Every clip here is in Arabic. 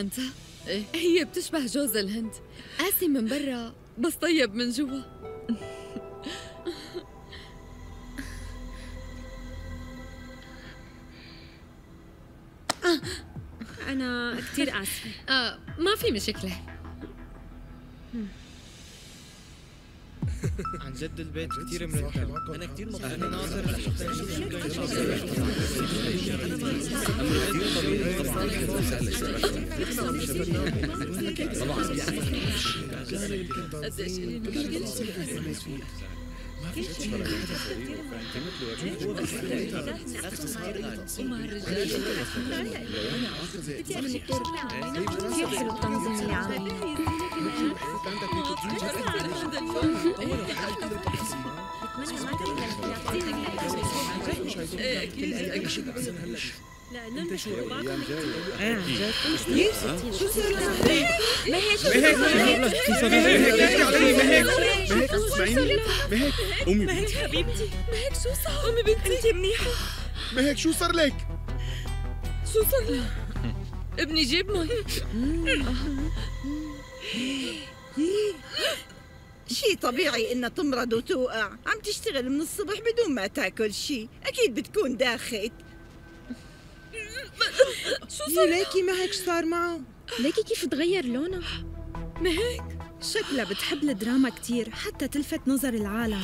انت إيه؟ هي بتشبه جوز الهند. قاسي من برا بس طيب من جوا. أنا كثير آسفة آه ما في مشكلة. عن جد البيت كثير مرتب أنا كثير مبسوط أنا ناظر كثير حلو التنظيم اللي عاملينه امي مهك حبيبتي مهك شو صار؟ أمي بنتي أنت منيحة مهيك شو صار لك؟ شو صار لها؟ ابني جيب مي شي طبيعي انها تمرض وتوقع عم تشتغل من الصبح بدون ما تاكل شي أكيد بتكون داخت شو صار؟ ليكي ما هيك صار معه ليكي كيف تغير لونها؟ مهك شكلها بتحب الدراما كتير حتى تلفت نظر العالم.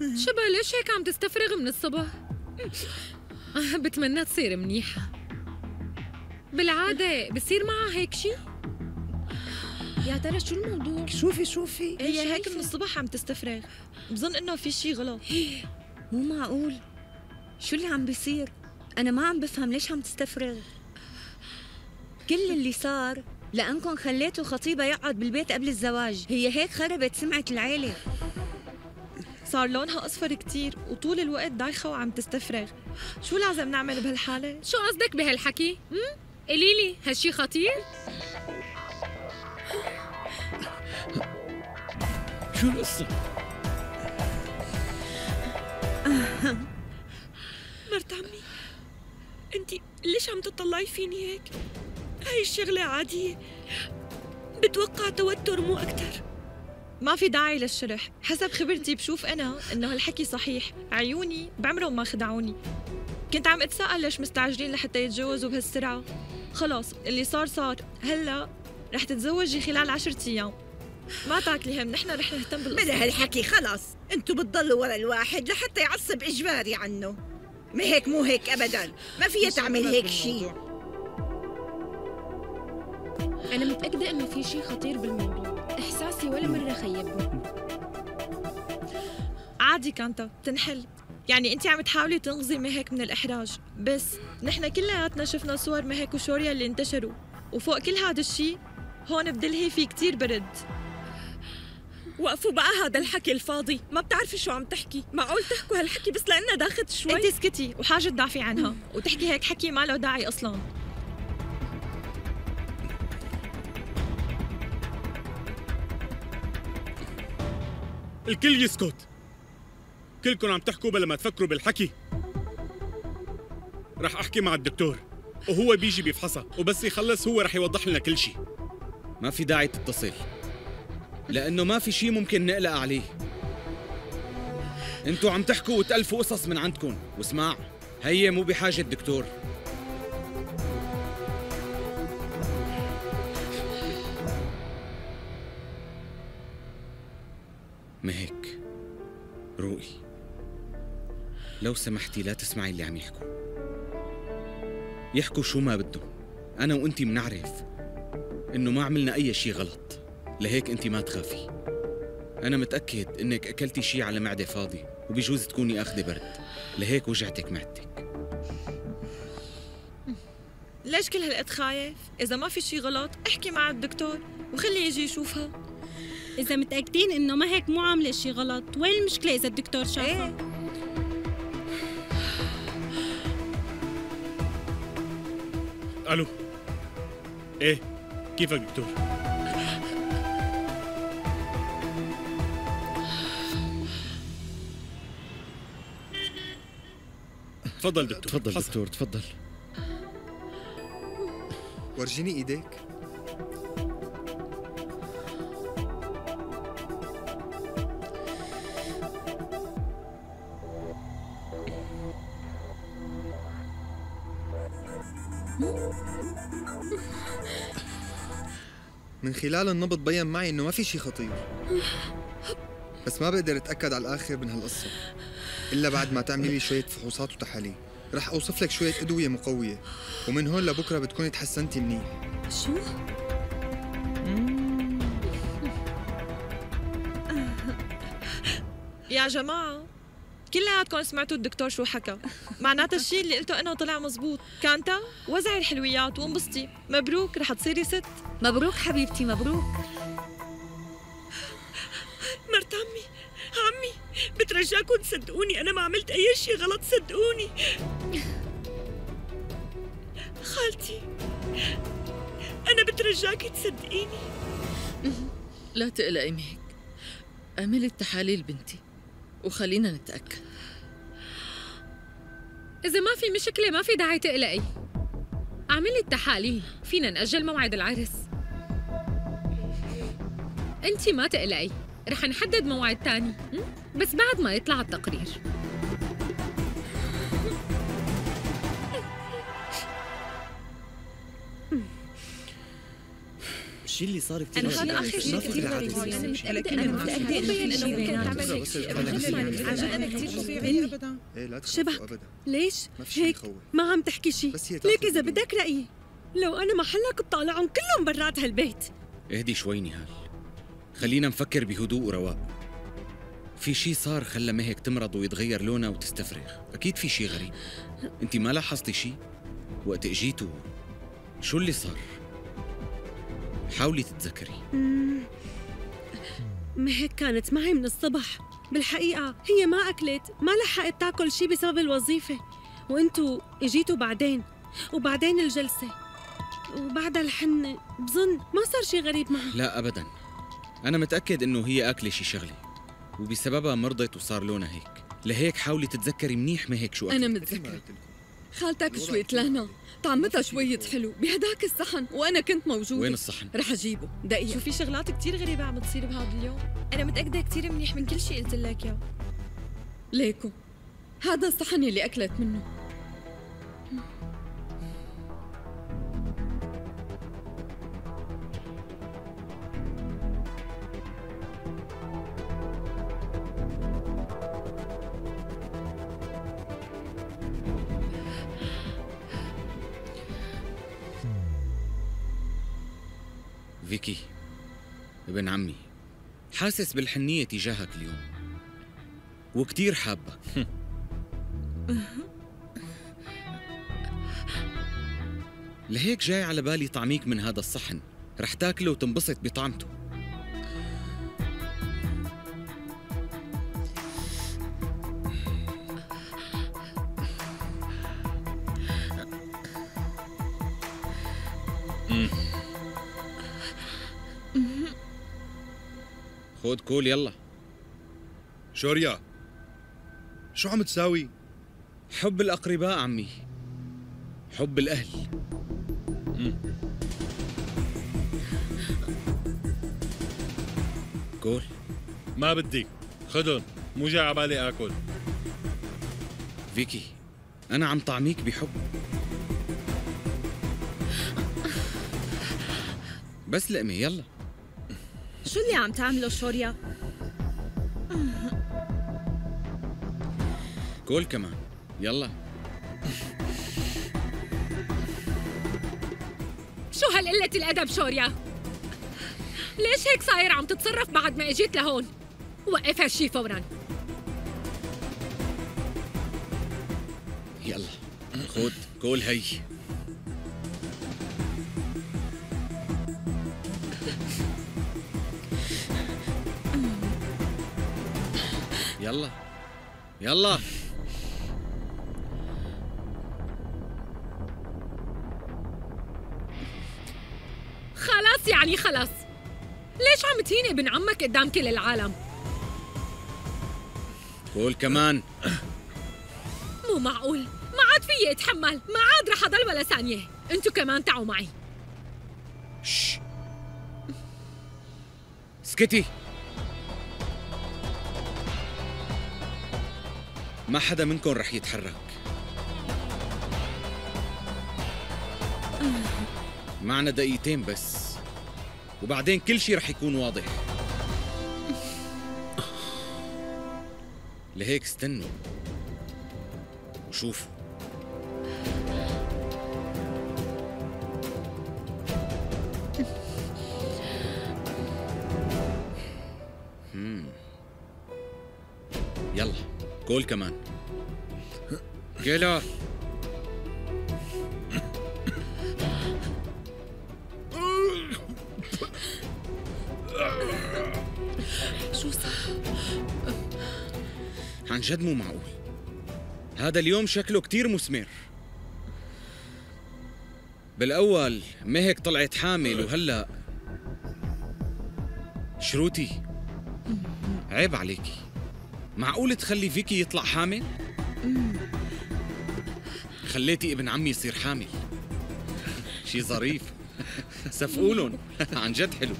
شبه ليش هيك عم تستفرغ من الصبح؟ آه، بتمنى تصير منيحة. بالعادة بصير معها هيك شي؟ يا ترى شو الموضوع؟ شوفي شوفي. هي هيك من الصبح عم تستفرغ. بظن إنه في شي غلط. مو معقول. شو اللي عم بيصير؟ أنا ما عم بفهم ليش عم تستفرغ. كل اللي صار لأنكم خليتوا خطيبة يقعد بالبيت قبل الزواج. هي هيك خربت سمعة العيلة. صار لونها أصفر كتير وطول الوقت دايخه وعم تستفرغ. شو لازم نعمل بهالحالة؟ شو قصدك بهالحكي؟ قولي لي هالشي خطير؟ شو القصة؟ مرت عمي انت ليش عم تطلعي فيني هيك؟ هاي الشغلة عادية بتوقع توتر مو أكتر. ما في داعي للشرح حسب خبرتي بشوف أنا إنه هالحكي صحيح. عيوني بعمرهم ما خدعوني. كنت عم أتساءل ليش مستعجلين لحتى يتجوزوا بهالسرعة. خلاص اللي صار صار. هلأ رح تتزوجي خلال عشرة أيام. ما تاكلي هم نحن رح نهتم بالقصة بلا هالحكي خلص أنتوا بتضلوا ورا الواحد لحتى يعصب إجباري عنه. ما هيك مو هيك ابدا. ما فيها تعمل هيك شي. أنا متأكدة إنه في شي خطير بالموضوع. إحساسي ولا مرة خيبني عادي كانتا تنحل. يعني انت عم تحاولي تنقذي مهك من الإحراج. بس نحن كلياتنا شفنا صور مهك وشوريا اللي انتشروا. وفوق كل هذا الشيء هون بدلهي في كتير برد. وقفوا بقى هذا الحكي الفاضي. ما بتعرفي شو عم تحكي. معقول تحكوا هالحكي بس لأنها داخت شوي. انت اسكتي وحاجة تدافعي عنها. وتحكي هيك حكي ما له داعي أصلا. الكل يسكت. كلكم عم تحكوا بلا ما تفكروا بالحكي. رح أحكي مع الدكتور. وهو بيجي بيفحصها. وبس يخلص هو رح يوضح لنا كل شيء ما في داعي تتصل. لأنه ما في شيء ممكن نقلق عليه. أنتوا عم تحكوا وتألفوا قصص من عندكم. واسمع هي مو بحاجة دكتور مهك روقي لو سمحتي لا تسمعي اللي عم يحكوا. يحكوا شو ما بدهم. أنا وأنتي منعرف إنه ما عملنا أي شي غلط. لهيك أنتي ما تخافي. أنا متأكد إنك أكلتي شي على معدة فاضية وبيجوز تكوني أخذة برد. لهيك وجعتك معدتك. ليش كل هالقد خايف؟ إذا ما في شي غلط احكي مع الدكتور وخليه يجي يشوفها. إذا متأكدين إنه ما هيك مو عاملة شي غلط وين المشكلة إذا الدكتور شافها؟ ألو. إيه. كيفك دكتور؟ تفضل دكتور. تفضل حصل. دكتور تفضل. ورجيني ايديك. من خلال النبض بين معي إنه ما في شي خطير. بس ما بقدر أتأكد على الآخر من هالقصة. إلا بعد ما تعملي لي شوية فحوصات وتحاليل. رح أوصف لك شوية أدوية مقوية. ومن هون لبكرة بتكوني تحسنتي منيح. شو؟ يا جماعة كلياتكم سمعتوا الدكتور شو حكى. معناتها الشيء اللي قلته أنا طلع مزبوط. كانتا وزعي الحلويات وانبسطي. مبروك رح تصيري ست. مبروك حبيبتي مبروك. بترجاكم تصدقوني؟ أنا ما عملت أي شيء غلط صدقوني. خالتي أنا بترجاكي تصدقيني. لا تقلقي ميك اعملي التحاليل بنتي وخلينا نتأكد. إذا ما في مشكلة ما في داعي تقلقي. اعملي التحاليل. فينا نأجل موعد العرس. انت ما تقلقي. رح نحدد موعد تاني. م? بس بعد ما يطلع التقرير. الشيء اللي صار كثير أنا هذا آخر شيء كثير غريب. غريب. أنا متأكدة إنه في شيء تخافوا شبك. ليش؟ ما في شي هيك يخوف. ما عم تحكي شيء. ليك بدون- بدك رأيي. لو أنا محلك بطالعهم كلهم برات هالبيت. اهدي شوي نهال. خلينا نفكر بهدوء ورواق. في شي صار خلى مهك تمرض ويتغير لونها وتستفرغ. أكيد في شي غريب. أنت ما لاحظتي شي؟ وقت إجيتوا شو اللي صار؟ حاولي تتذكري. مهك كانت معي من الصبح. بالحقيقة هي ما أكلت ما لحقت تاكل شي بسبب الوظيفة. وانتو إجيتوا بعدين وبعدين الجلسة. وبعدها الحنة بظن ما صار شي غريب معها. لا أبدا. أنا متأكد إنه هي أكلة شي شغلة. وبسببها مرضت وصار لونها هيك. لهيك حاولي تتذكري منيح مهك شو أنا ما متذكرة. خالتك شوية لانا طعمتها شوية حلو. بهداك الصحن. وأنا كنت موجودة. وين الصحن؟ رح أجيبه. دقيقة. شو في شغلات كتير غريبة عم تصير بهذا اليوم. أنا متأكدة كتير منيح من كل شيء قلت لك إياه ليكو. هذا الصحن اللي أكلت منه. فيكي ابن عمي. حاسس بالحنية تجاهك اليوم. وكتير حابك لهيك جاي على بالي طعميك من هذا الصحن. رح تاكله وتنبسط بطعمته. خود كول يلا شوريا شو عم تساوي؟ حب الأقرباء عمي. حب الأهل. كول ما بدي. خدن مو جاي على بالي آكل. فيكي أنا عم طعميك بحب. بس لقمة يلا. شو اللي عم تعمله شوريا؟ كول كمان يلا شو هالقلة الأدب شوريا؟ ليش هيك صاير عم تتصرف بعد ما إجيت لهون؟ وقف هالشي فورا يلا خود كول هي يلا. يلا. خلاص يعني خلاص. ليش عم تهيني ابن عمك قدام كل العالم؟ كول كمان. مو معقول. عاد فيي اتحمل ما عاد رح أضل ولا ثانية. انتو كمان تعوا معي. شش. اسكتي ما حدا منكم رح يتحرك. معنا دقيقتين بس وبعدين كل شي رح يكون واضح. لهيك استنوا وشوفوا. يلا كول كمان. كيلر شو صار؟ عن جد مو معقول. هذا اليوم شكله كتير مثمر. بالأول مهك طلعت حامل وهلأ شروتي عيب عليكي. معقول تخلي فيكي يطلع حامل؟ خليتي ابن عمي يصير حامل. شي ظريف. سفقولن عن جد حلو.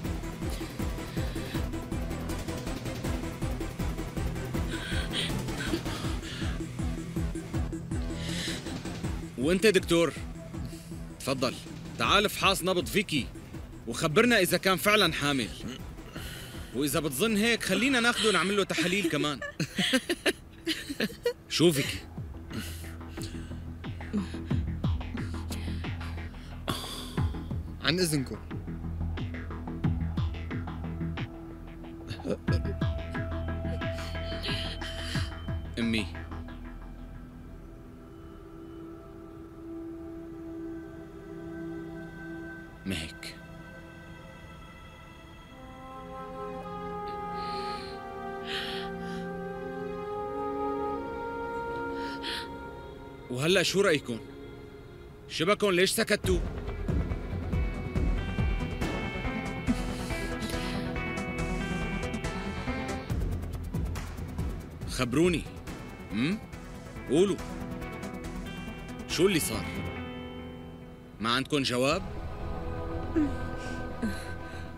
وانت دكتور؟ تفضل. تعال فحاص نبض فيكي. وخبرنا إذا كان فعلا حامل. وإذا بتظن هيك خلينا ناخده نعمل له تحاليل كمان. شو فيكي؟ عن إذنكم. أمي. مهك. وهلأ شو رأيكم؟ شبكن ليش سكتوا؟ خبروني. امم قولوا. شو اللي صار؟ ما عندكم جواب؟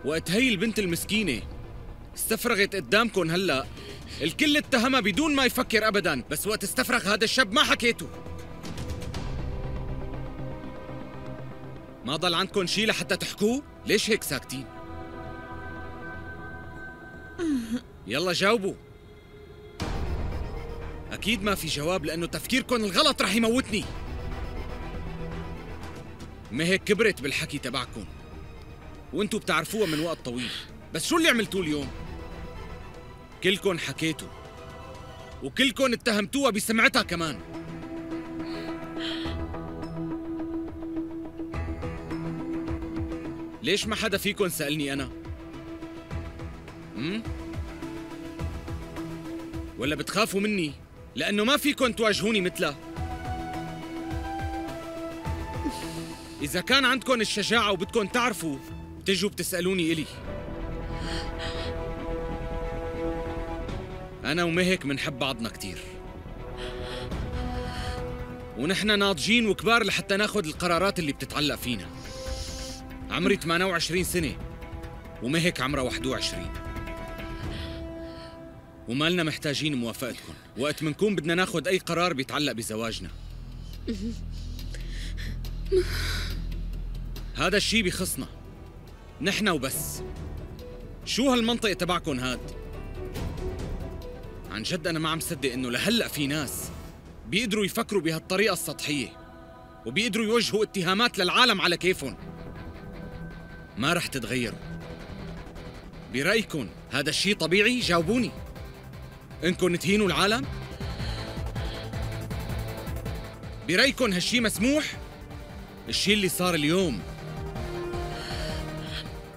وقت هي البنت المسكينة استفرغت قدامكم هلأ الكل اتهمها بدون ما يفكر ابدا بس وقت استفرغ هذا الشاب ما حكيتوا ما ضل عندكم شي لحتى تحكوه؟ ليش هيك ساكتين؟ يلا جاوبوا. أكيد ما في جواب لأنه تفكيركم الغلط رح يموتني مهك كبرت بالحكي تبعكم وانتوا بتعرفوها من وقت طويل بس شو اللي عملتوه اليوم؟ كلكن حكيتوا وكلكن اتهمتوها بسمعتها كمان ليش ما حدا فيكن سألني أنا؟ امم؟ ولا بتخافوا مني لأنه ما فيكن تواجهوني مثلها إذا كان عندكم الشجاعة وبدكم تعرفوا بتجوا بتسألوني إلي. أنا ومهك منحب بعضنا كتير. ونحن ناضجين وكبار لحتى ناخد القرارات اللي بتتعلق فينا. عمري 28 سنة ومهك عمرها 21 ومالنا محتاجين موافقتكم. وقت منكون بدنا ناخد أي قرار بيتعلق بزواجنا. هذا الشي بخصنا. نحن وبس. شو هالمنطق تبعكن هاد؟ عن جد أنا ما عم صدق إنه لهلأ في ناس بيقدروا يفكروا بهالطريقة السطحية. وبيقدروا يوجهوا اتهامات للعالم على كيفهم. ما رح تتغيروا. برأيكم هذا الشي طبيعي؟ جاوبوني. انكم تهينوا العالم؟ برأيكم هالشي مسموح؟ الشي اللي صار اليوم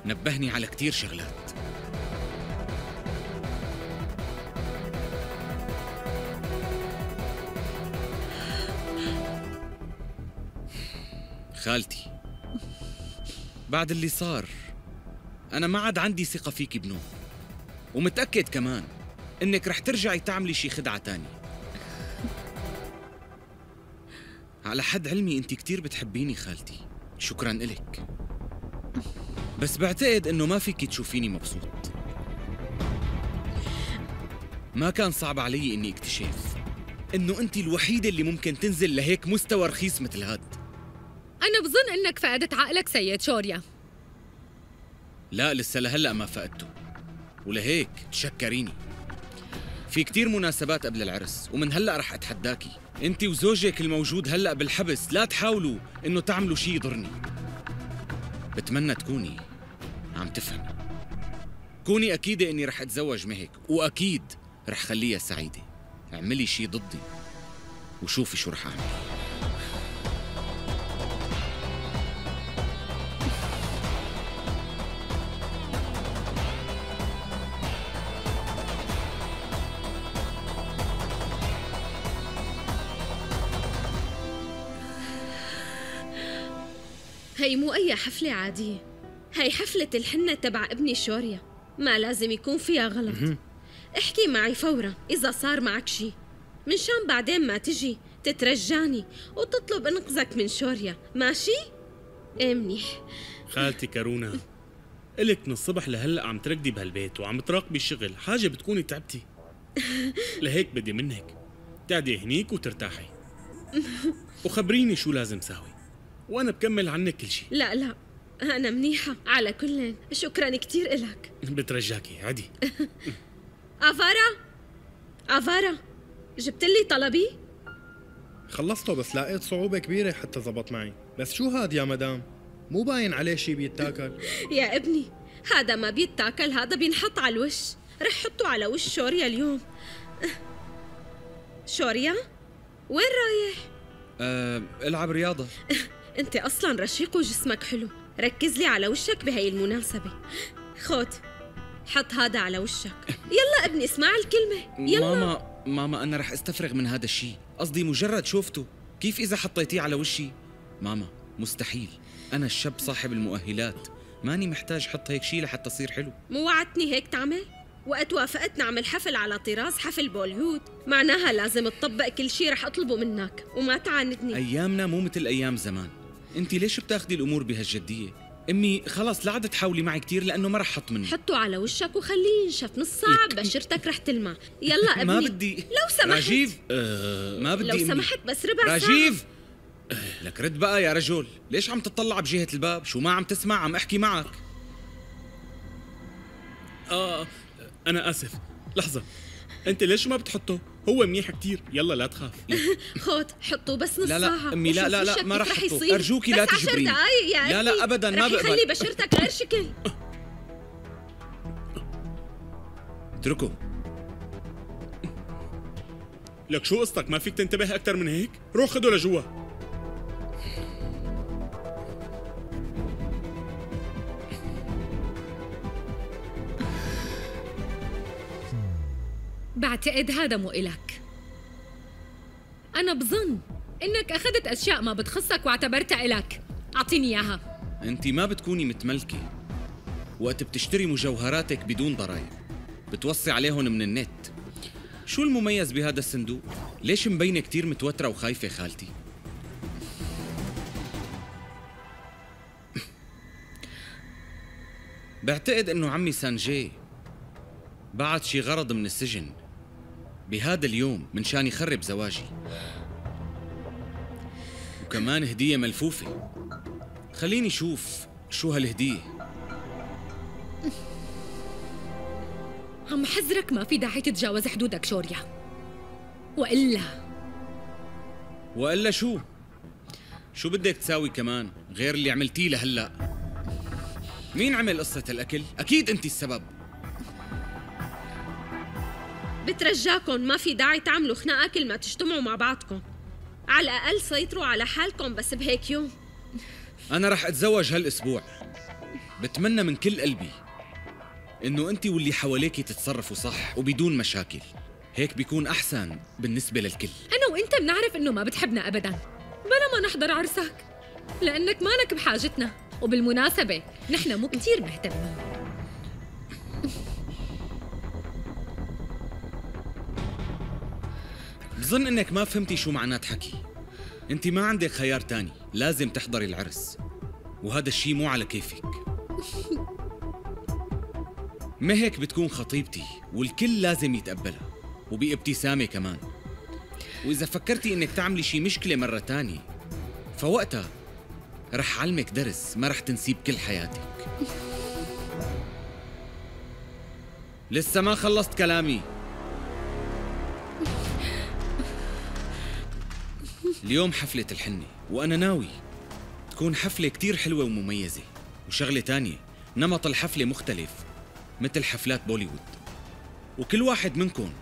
نبهني على كتير شغلات خالتي بعد اللي صار أنا ما عاد عندي ثقة فيك بنو ومتأكد كمان إنك رح ترجعي تعملي شي خدعة تانية. على حد علمي انت كتير بتحبيني خالتي. شكرا إلك. بس بعتقد إنه ما فيك تشوفيني مبسوط. ما كان صعب علي إني اكتشف إنه انت الوحيدة اللي ممكن تنزل لهيك مستوى رخيص مثل هاد. أنا بظن إنك فقدت عقلك سيد شوريا. لا لسه لهلأ ما فقدته. ولهيك تشكريني. في كتير مناسبات قبل العرس ومن هلأ رح أتحداكي. انت وزوجك الموجود هلأ بالحبس لا تحاولوا إنه تعملوا شيء يضرني. بتمنى تكوني عم تفهمي كوني أكيدة إني رح أتزوج مهك وأكيد رح خليها سعيدة. اعملي شيء ضدي وشوفي شو رح أعمل. هي مو أي حفلة عادية. هي حفلة الحنة تبع ابني شوريا. ما لازم يكون فيها غلط. احكي معي فورا إذا صار معك شي. من شان بعدين ما تجي تترجاني وتطلب إنقذك من شوريا. ماشي؟ إيه منيح. خالتي كارونا إلك من الصبح لهلا عم تركضي بهالبيت وعم تراقبي الشغل. حاجة بتكوني تعبتي. لهيك بدي منك. تقعدي هنيك وترتاحي. وخبريني شو لازم ساوي. وأنا بكمل عنك كل شيء لا لا أنا منيحة. على كل شكرا كتير إلك. بترجاكي عدي أفارا؟ أفارا جبت لي طلبي؟ خلصته بس لقيت صعوبة كبيرة حتى زبط معي. بس شو هاد يا مدام؟ مو باين عليه شي بيتاكل. يا ابني هذا ما بيتاكل هذا بينحط على الوش. رح حطه على وش شوريا اليوم. شوريا؟ وين رايح؟ أه العب رياضة. انت أصلا رشيق وجسمك حلو. ركز لي على وشك بهي المناسبة. خود حط هذا على وشك. يلا ابني اسمع الكلمة. يلا. ماما ماما أنا رح أستفرغ من هذا الشيء قصدي مجرد شوفته. كيف إذا حطيتيه على وشي؟ ماما مستحيل. أنا الشاب صاحب المؤهلات. ماني محتاج حط هيك شيء لحتى أصير حلو. مو وعدتني هيك تعمل؟ وقت وافقت نعمل حفل على طراز حفل بوليود معناها لازم تطبق كل شيء رح أطلبه منك. وما تعاندني. أيامنا مو مثل أيام زمان. انت ليش بتاخدي الأمور بهالجدية؟ امي خلص لا عاد تحاولي معي كثير لأنه ما رح حط مني. حطه على وشك وخليه ينشف نص ساعة لك- بشرتك رح تلمع. يلا أبني. ما بدي. لو سمحت. راجيف أه ما بدي لو. سمحت بس ربع ساعة. راجيف! أه، لك رد بقى يا رجل. ليش عم تطلع بجهة الباب؟ شو ما عم تسمع عم أحكي معك. آه أنا آسف. لحظة. أنت ليش ما بتحطه؟ هو منيح كتير. يلا لا تخاف. خود حطه بس نص لا لا أمي لا لا لا ما رح أحطه. يصير. أرجوكي بس لا عشر تجبريني. لا لا. ابدا ما بقبل. يخلي بشرتك غير شكل اتركه. لك شو قصتك؟ ما فيك تنتبه أكثر من هيك؟ روح خده لجوا. بعتقد هذا مو إلك. أنا بظن إنك أخذت أشياء ما بتخصك واعتبرتها إلك. أعطيني إياها. أنت ما بتكوني متملكة. وقت بتشتري مجوهراتك بدون ضرائب. بتوصي عليهم من النت. شو المميز بهذا الصندوق؟ ليش مبينة كتير متوترة وخايفة خالتي؟ بعتقد إنه عمي سانجي بعت شي غرض من السجن. بهذا اليوم من شان يخرب زواجي وكمان هدية ملفوفة خليني شوف شو هالهدية عم حذرك ما في داعي تتجاوز حدودك شوريا وإلا وإلا شو؟ شو بدك تساوي كمان غير اللي عملتيه لهلأ؟ مين عمل قصة الأكل؟ أكيد أنت السبب بترجاكم ما في داعي تعملوا خناقة كل ما تجتمعوا مع بعضكم. على الأقل سيطروا على حالكم بس بهيك يوم. أنا رح أتزوج هالأسبوع. بتمنى من كل قلبي إنه أنت واللي حواليك تتصرفوا صح وبدون مشاكل. هيك بيكون أحسن بالنسبة للكل. أنا وإنت بنعرف إنه ما بتحبنا أبدا. بلا ما نحضر عرسك. لأنك مالك بحاجتنا. وبالمناسبة نحن مو كتير مهتمين. بظن إنك ما فهمتي شو معنات حكي أنت ما عندك خيار تاني لازم تحضري العرس. وهذا الشيء مو على كيفك. مهك بتكون خطيبتي والكل لازم يتقبلها وبابتسامة كمان. وإذا فكرتي إنك تعملي شي مشكلة مرة تانية فوقتها رح علمك درس ما رح تنسيه بكل حياتك. لسه ما خلصت كلامي. اليوم حفلة الحنة وأنا ناوي تكون حفلة كتير حلوة ومميزة وشغلة تانية نمط الحفلة مختلف مثل حفلات بوليوود. وكل واحد منكم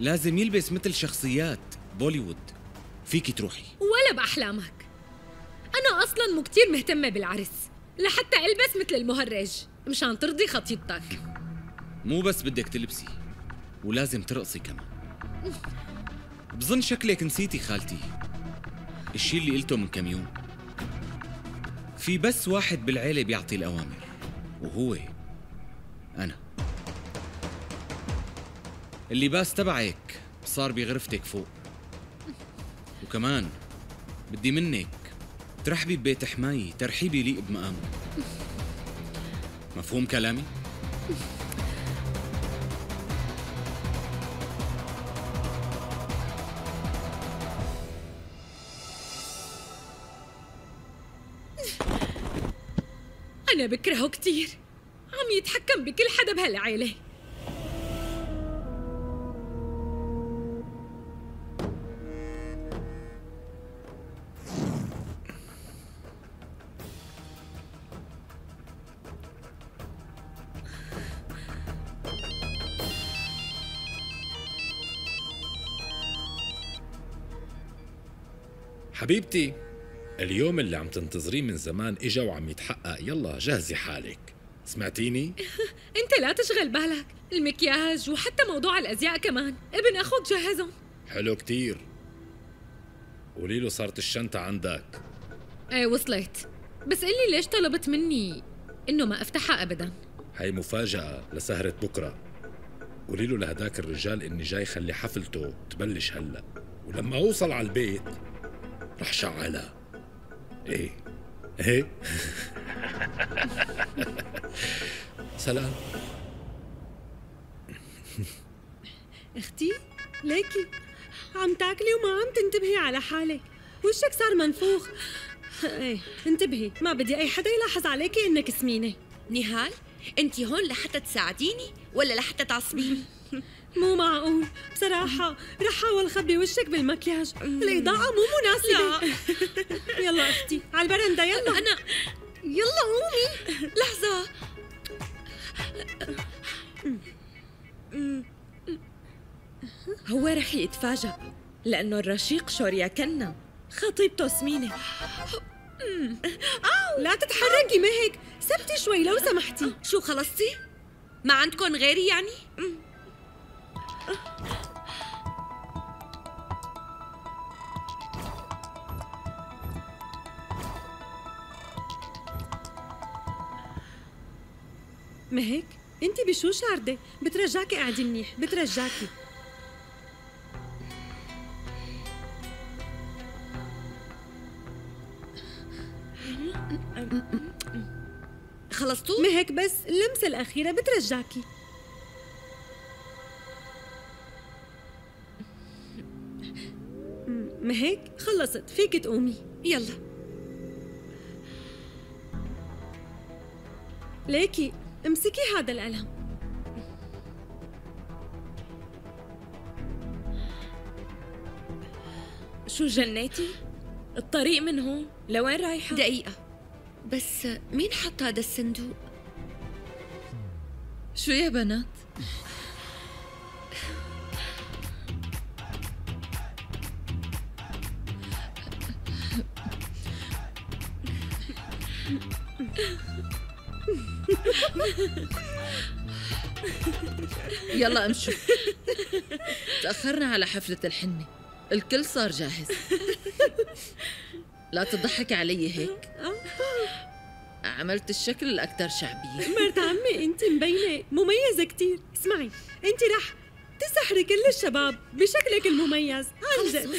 لازم يلبس مثل شخصيات بوليوود. فيكي تروحي. ولا بأحلامك. أنا أصلا مو كتير مهتمة بالعرس لحتى ألبس مثل المهرج مشان ترضي خطيبتك. مو بس بدك تلبسي ولازم ترقصي كمان. بظن شكلك نسيتي خالتي. الشي اللي قلته من كم يوم. في بس واحد بالعيلة بيعطي الأوامر وهو أنا. اللباس تبعك صار بغرفتك فوق. وكمان بدي منك ترحبي ببيت حماية ترحيب يليق بمقامه مفهوم كلامي؟ أنا بكرهه كتير. عم يتحكم بكل حدا بهالعيلة. حبيبتي اليوم اللي عم تنتظريه من زمان إجا وعم يتحقق يلا جهزي حالك. سمعتيني؟ أنت لا تشغل بالك. المكياج وحتى موضوع الأزياء كمان. ابن أخوك جهزهم. حلو كتير. قولي له صارت الشنطة عندك. إيه وصلت. بس قلي ليش طلبت مني إنه ما أفتحها أبداً؟ هاي مفاجأة لسهرة بكرة. قولي له لهداك الرجال إني جاي خلي حفلته تبلش هلأ. ولما أوصل على البيت رح شعلها. إيه. إيه. سلام. أختي ليكي. عم تاكلي وما عم تنتبهي على حالك. وشك صار منفوخ. إيه انتبهي. ما بدي أي حدا يلاحظ عليكي إنك سمينة. نهال انت هون لحتى تساعديني ولا لحتى تعصبيني؟ مو معقول. بصراحة رح حاول خبي وشك بالمكياج. الإضاءة مو مناسبة. يلا أختي على البرندة يلا. أنا يلا قومي. لحظة. هو رح يتفاجأ لأنه الرشيق شوريا كنا. خطيبته سمينة لا تتحركي مهك. سبتي شوي لو سمحتي. شو خلصتي؟ ما عندكم غيري يعني؟ مهك انت بشو شاردة؟ بترجاكي قاعدي منيح بترجاكي خلصتوا؟ مهك بس اللمسة الأخيرة بترجاكي م- مهك خلصت فيك تقومي يلا ليكي امسكي هذا القلم شو جنيتي؟ الطريق من هون لوين رايحة؟ دقيقة بس مين حط هذا الصندوق؟ شو يا بنات؟ يلا امشوا. تأخرنا على حفلة الحنة. الكل صار جاهز. لا تضحكي علي هيك. عملت الشكل الأكثر شعبية. مرت عمي انت مبينة. مميزة كتير. اسمعي انت رح تسحري كل الشباب بشكلك المميز. عن جد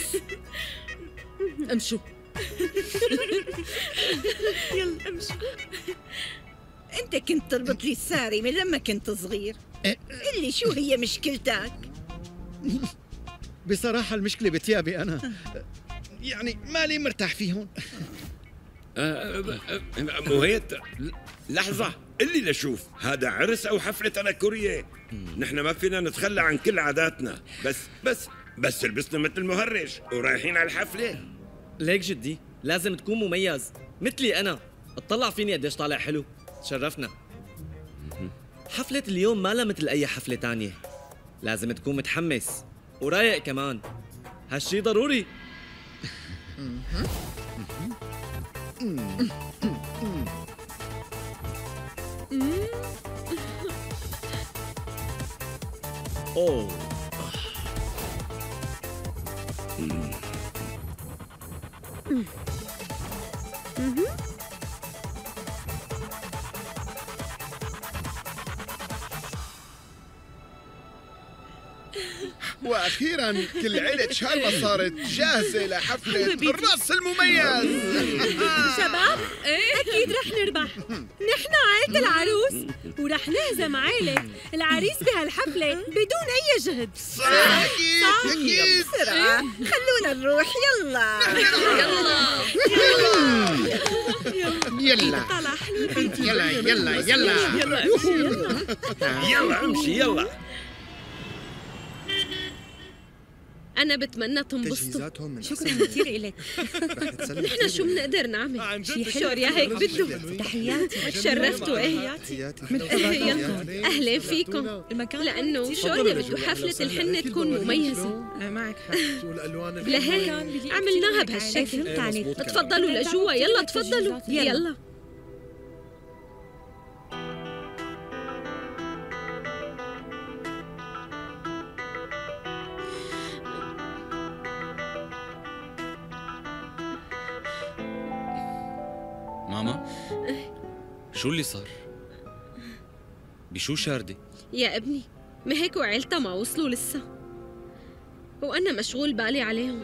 امشوا. يلا امشوا انت كنت تربط لي الساري من لما كنت صغير. اللي شو هي مشكلتك؟ بصراحة المشكلة بتيابي أنا. يعني مالي مرتاح فيهم مهيت لحظة. اللي لشوف هذا عرس أو حفلة تنكرية نحن ما فينا نتخلى عن كل عاداتنا. بس بس بس لبسنا مثل المهرج ورايحين على الحفلة. ليك جدي. لازم تكون مميز. مثلي أنا. اطلع فيني قديش طالع حلو. تشرفنا حفلة اليوم ما لها مثل أي حفلة تانية. لازم تكون متحمس. ورايق كمان. هالشي ضروري. Mm. وأخيرا كل عيلة شارما صارت جاهزة لحفلة الرقص المميز. شباب أكيد رح نربح. نحن عائلة العروس ورح نهزم عائلة العريس بهالحفلة بدون أي جهد. أكيد أكيد. بسرعة خلونا نروح. يلا. يلا. طلع حلو يلا. يلا يلا. يلا امشي يلا. أنا بتمنى تنبسطوا. من شكرا كثير لك نحن شو بنقدر نعمل شي حلو يا هيك بده تحياتي. تشرفتوا إيه. تحياتي. يلا أهلا فيكم. المكان لأنه شوريا بده حفله الحنة تكون مميزة. معك. حق شو الالوان لهيك عملناها بهالشكل فهمت عليك تفضلوا لجوا. يلا تفضلوا. يلا. ماما؟ شو اللي صار؟ بشو شاردة؟ يا ابني ما هيك وعيلتها ما وصلوا لسه. وأنا مشغول بالي عليهم.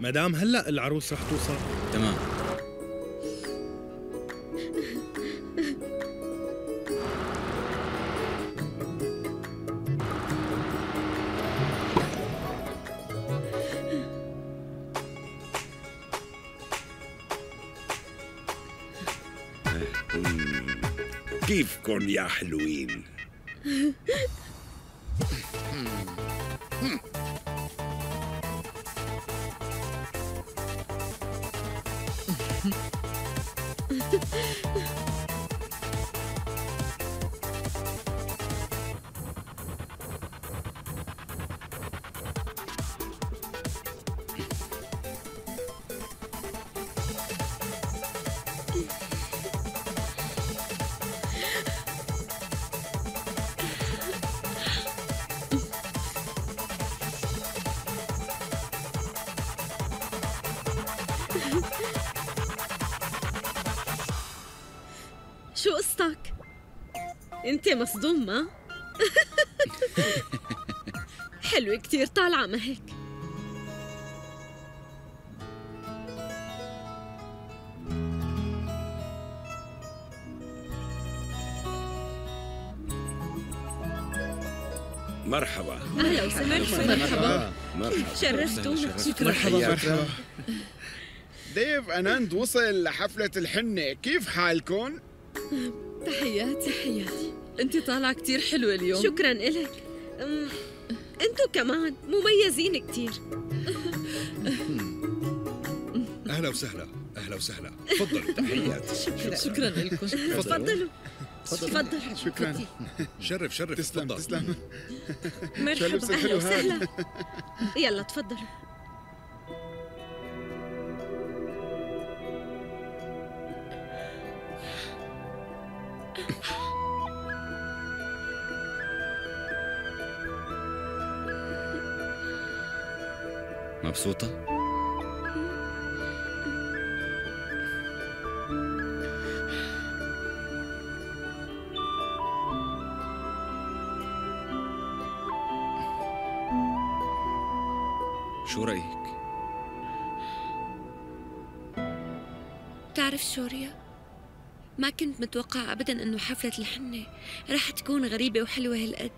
مدام هلأ العروس رح توصل. تمام. يا حلوين. مصدوم ما؟ حلوة كتير طالعة ما هيك. مرحبا. أهلا وسهلا. مرحبا. مرحبا. شرفتونا. مرحبا. مرحبا. ديف أناند وصل لحفلة الحنة. كيف حالكم؟ تحياتي تحياتي انت طالعة كتير حلوة اليوم. شكرا أم، انتو كمان مميزين كتير. أهلا وسهلا أهلا وسهلا. تفضلوا تحياتي. شكرا. لكم. تفضلوا. تفضل شكرا. شرف شرف. تسلم تفضل. تسلم. مرحبا. هذا وسهلا. يلا تفضلوا. مبسوطة؟ شو رأيك؟ بتعرف شوريا ما كنت متوقع ابدا إنه حفلة الحنة رح تكون غريبة وحلوة هالقد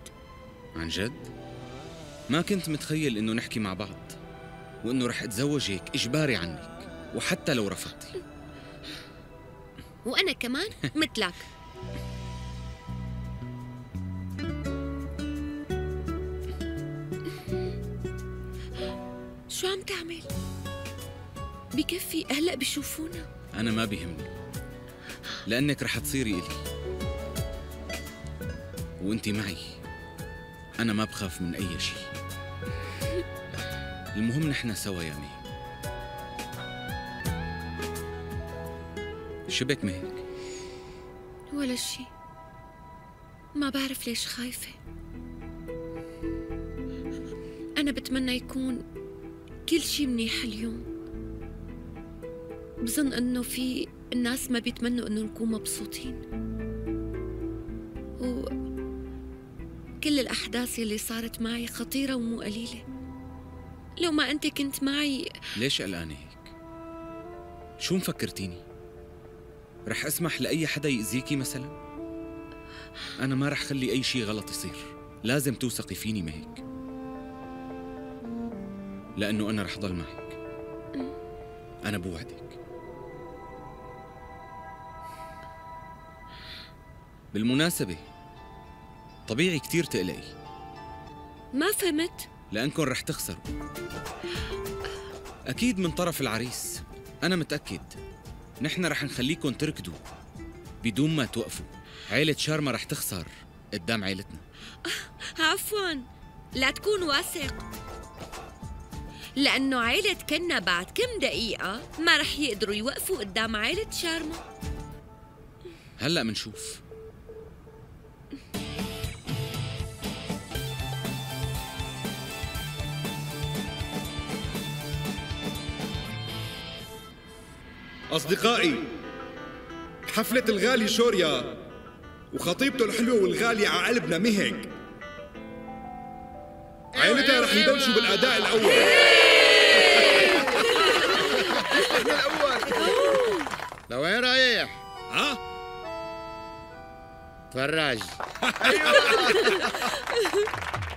عن جد؟ ما كنت متخيل إنه نحكي مع بعض وإنه رح اتزوجك إجباري عنك وحتى لو رفضتي. وأنا كمان مثلك. شو عم تعمل؟ بكفي هلا بشوفونا. أنا ما بيهمني. لأنك رح تصيري إلي. وانتي معي. أنا ما بخاف من أي شيء. المهم نحن سوا يا مي شبك مهك ولا شي. ما بعرف ليش خايفة. أنا بتمنى يكون كل شي منيح اليوم. بظن إنه في الناس ما بيتمنوا إنه نكون مبسوطين. و كل الأحداث اللي صارت معي خطيرة ومو قليلة. لو ما أنت كنت معي. ليش قلقانة هيك؟ شو مفكرتيني؟ رح أسمح لأي حدا يأذيكي مثلا؟ أنا ما رح خلي أي شي غلط يصير. لازم توثقي فيني مهيك لأنه أنا رح ضل معك. أنا بوعدك. بالمناسبة طبيعي كتير تقلقي. ما فهمت. لأنكم رح تخسروا. أكيد من طرف العريس. أنا متأكد. نحن رح نخليكم تركضوا. بدون ما توقفوا. عيلة شارما رح تخسر قدام عيلتنا. عفوا. لا تكون واثق. لأنه عيلة كنا بعد كم دقيقة ما رح يقدروا يوقفوا قدام عيلة شارما. هلأ منشوف. أصدقائي حفلة الغالي شوريا وخطيبته الحلوة والغالية على قلبنا مهك عيلتها رح يبلشوا بالأداء الأول لوين رايح؟ ها؟ تفرج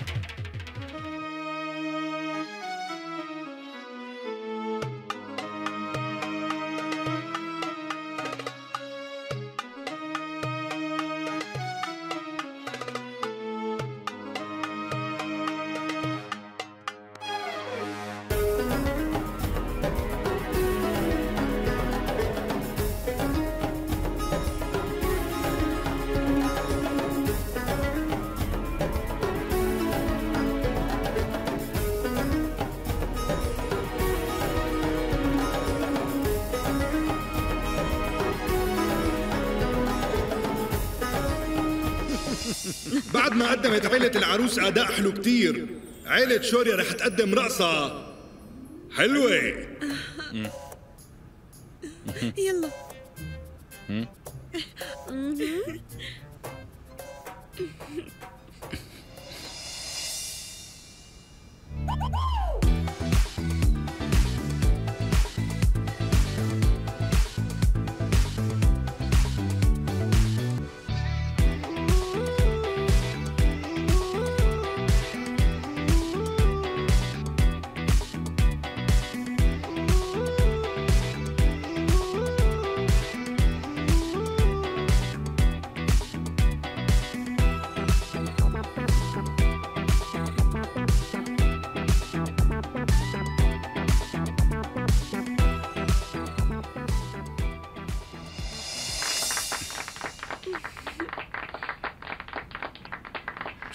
العروس أداء حلو كتير. عيلة شوريا رح تقدم رقصة حلوة.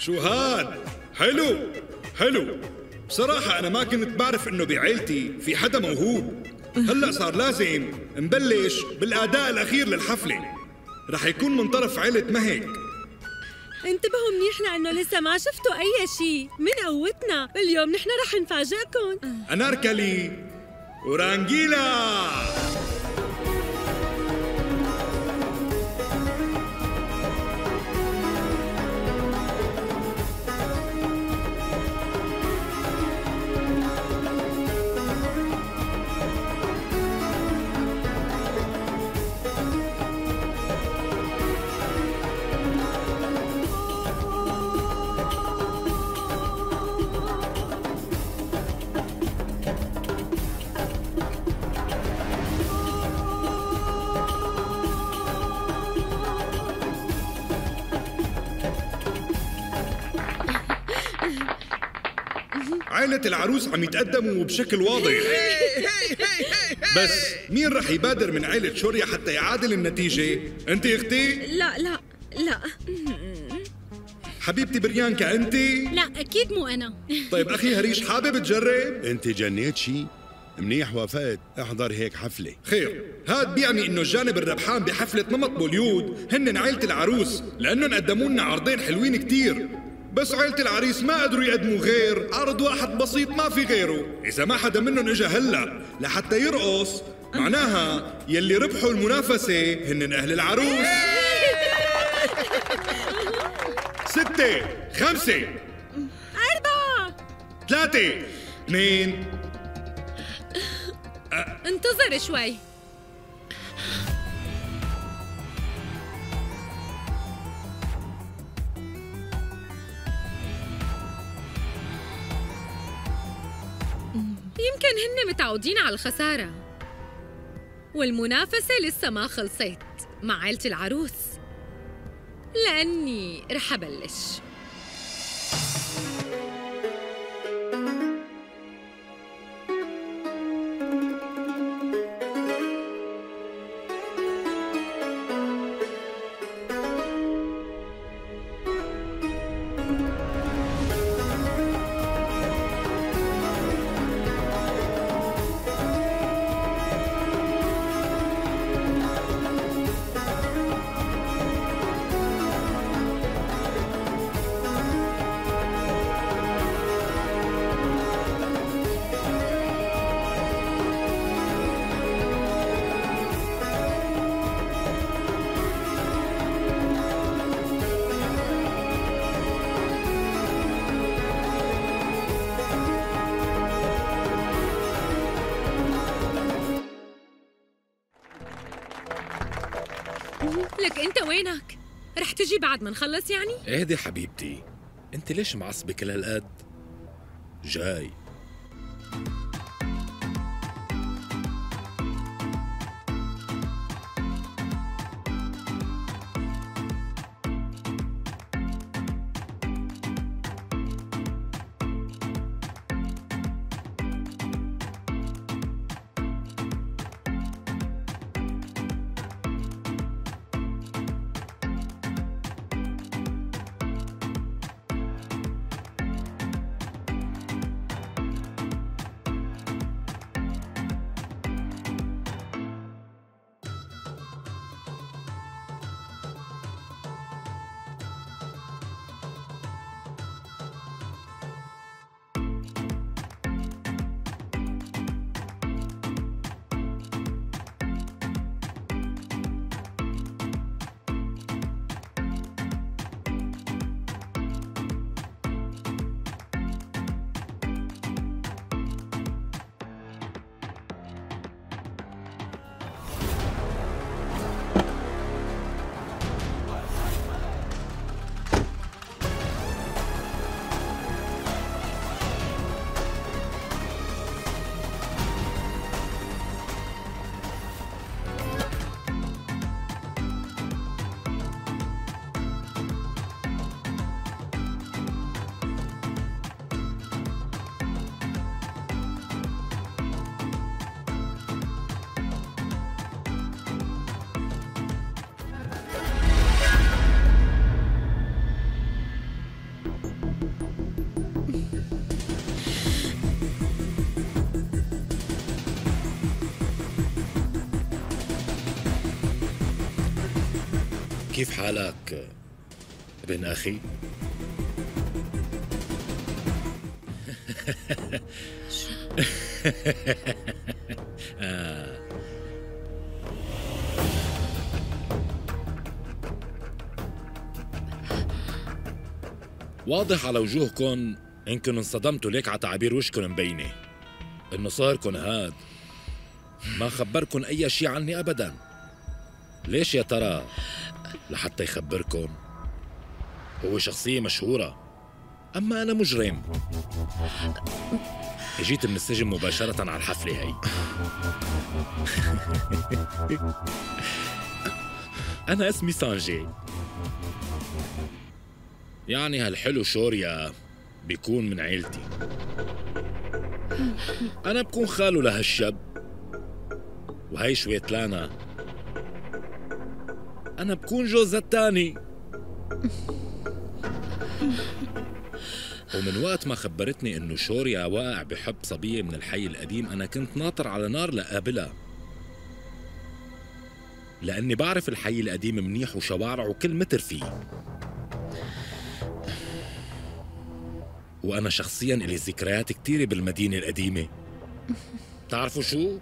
شو هاد حلو. حلو. بصراحة أنا ما كنت بعرف إنه بعيلتي في حدا موهوب. هلأ صار لازم نبلش بالأداء الأخير للحفلة. رح يكون من طرف عيلة مهك انتبهوا منيح لأنه لسه ما شفتوا أي شيء من قوتنا. اليوم نحن رح نفاجئكم. أناركلي ورانجيلا. العروس عم يتقدموا بشكل واضح بس مين رح يبادر من عائلة شوريا حتى يعادل النتيجة؟ انت أختي؟ لا لا لا حبيبتي بريانكا انت؟ لا أكيد مو أنا طيب أخي هريش حابب تجرب؟ انت جنيت شي منيح وافقت أحضر هيك حفلة خير هاد بيعني إنه الجانب الربحان بحفلة نمط بوليود هن عائلة العروس لانهم قدموا لنا عرضين حلوين كتير بس عائلة العريس ما قدروا يقدموا غير. عرض واحد بسيط ما في غيره. إذا ما حدا منهم إجا هلأ لحتى يرقص معناها يلي ربحوا المنافسة هن أهل العروس. ستة خمسة. أربعة. ثلاثة. اثنين. انتظر شوي. يمكن هن متعودين على الخسارة. والمنافسة لسه ما خلصت مع عيلة العروس. لأني رح أبلش. وينك؟ رح تجي بعد ما نخلص يعني؟ اهدي حبيبتي انت ليش معصبة كل هالقد؟ جاي كيف حالك ابن أخي؟ واضح على وجوهكم انكم انصدمتوا ليك على تعابير وشكم مبينة انه صهركن هاد ما خبركن أي شي عني ابدا. ليش يا ترى؟ لحتى يخبركن هو شخصية مشهورة أما أنا مجرم. اجيت من السجن مباشرة على الحفلة هي أنا اسمي سانجي. يعني هالحلو شوريا بيكون من عيلتي. أنا بكون خاله لهالشاب. وهي شويتلانا أنا بكون جوزها التاني ومن وقت ما خبرتني إنه شوريا واقع بحب صبية من الحي القديم أنا كنت ناطر على نار لقابلها. لأني بعرف الحي القديم منيح وشوارعه وكل متر فيه. وأنا شخصيا إلي ذكريات كتيرة بالمدينة القديمة. بتعرفوا شو؟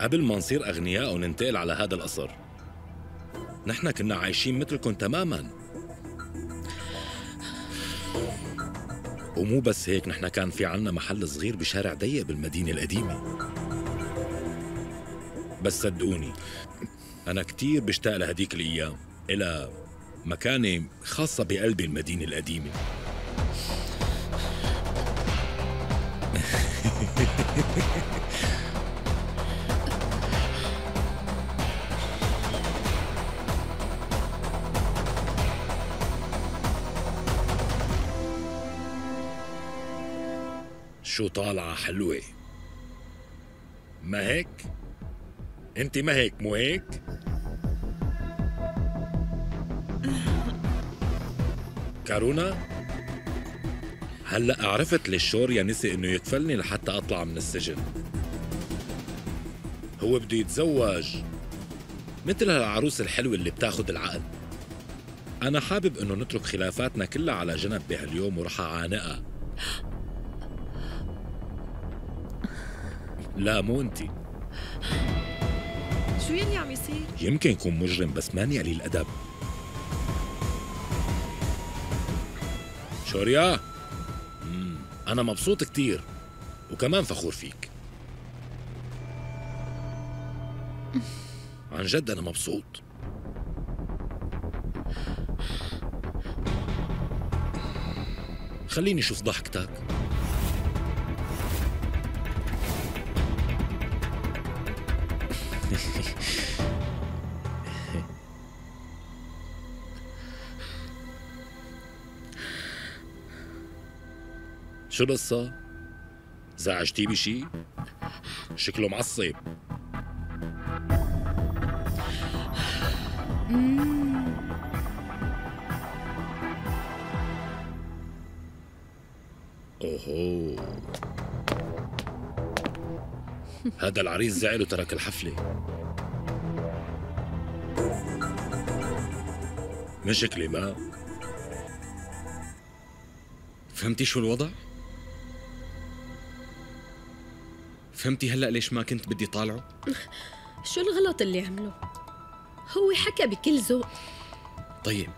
قبل ما نصير أغنياء وننتقل على هذا القصر نحن كنا عايشين مثلكم تماما. ومو بس هيك نحن كان في عنا محل صغير بشارع ضيق بالمدينة القديمة. بس صدقوني أنا كتير بشتاق لهديك الأيام إلى مكانة خاصة بقلب المدينة القديمة. شو طالعة حلوة. ما هيك؟ انت ما هيك مو هيك؟ كارونا؟ هلا عرفت ليش شوريا نسي انه يكفلني لحتى اطلع من السجن. هو بده يتزوج مثل هالعروس الحلوة اللي بتاخد العقل. أنا حابب إنه نترك خلافاتنا كلها على جنب بهاليوم ورح أعانقها. لا مو انت. شو يلي عم يصير؟ يمكن يكون مجرم بس ماني قليل ادب شوريا. أنا مبسوط كتير وكمان فخور فيك. عن جد أنا مبسوط. خليني أشوف ضحكتك. شو القصة؟ زعجتيه بشي؟ شكله معصب أوهو هذا العريس زعل وترك الحفلة مشكلة ما فهمتي شو الوضع؟ فهمتي هلا ليش ما كنت بدي طالعه؟ شو الغلط اللي عمله؟ هو حكى بكل ذوق. طيب.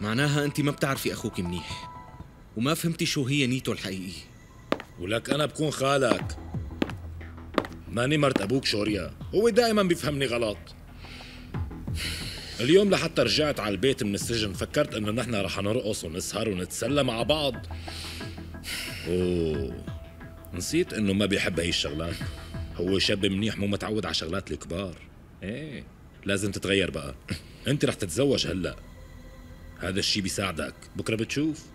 معناها انت ما بتعرفي أخوك منيح. وما فهمتي شو هي نيته الحقيقية. ولك أنا بكون خالك. ماني مرت أبوك شوريا. هو دائما بيفهمني غلط. اليوم لحتى رجعت على البيت من السجن فكرت إنه نحن رح نرقص ونسهر ونتسلى مع بعض. أوه. نسيت إنه ما بيحب هي الشغلات. هو شاب منيح مو متعود على شغلات الكبار. إيه. لازم تتغير بقى. انت رح تتزوج هلا. هذا الشي بيساعدك. بكرة بتشوف.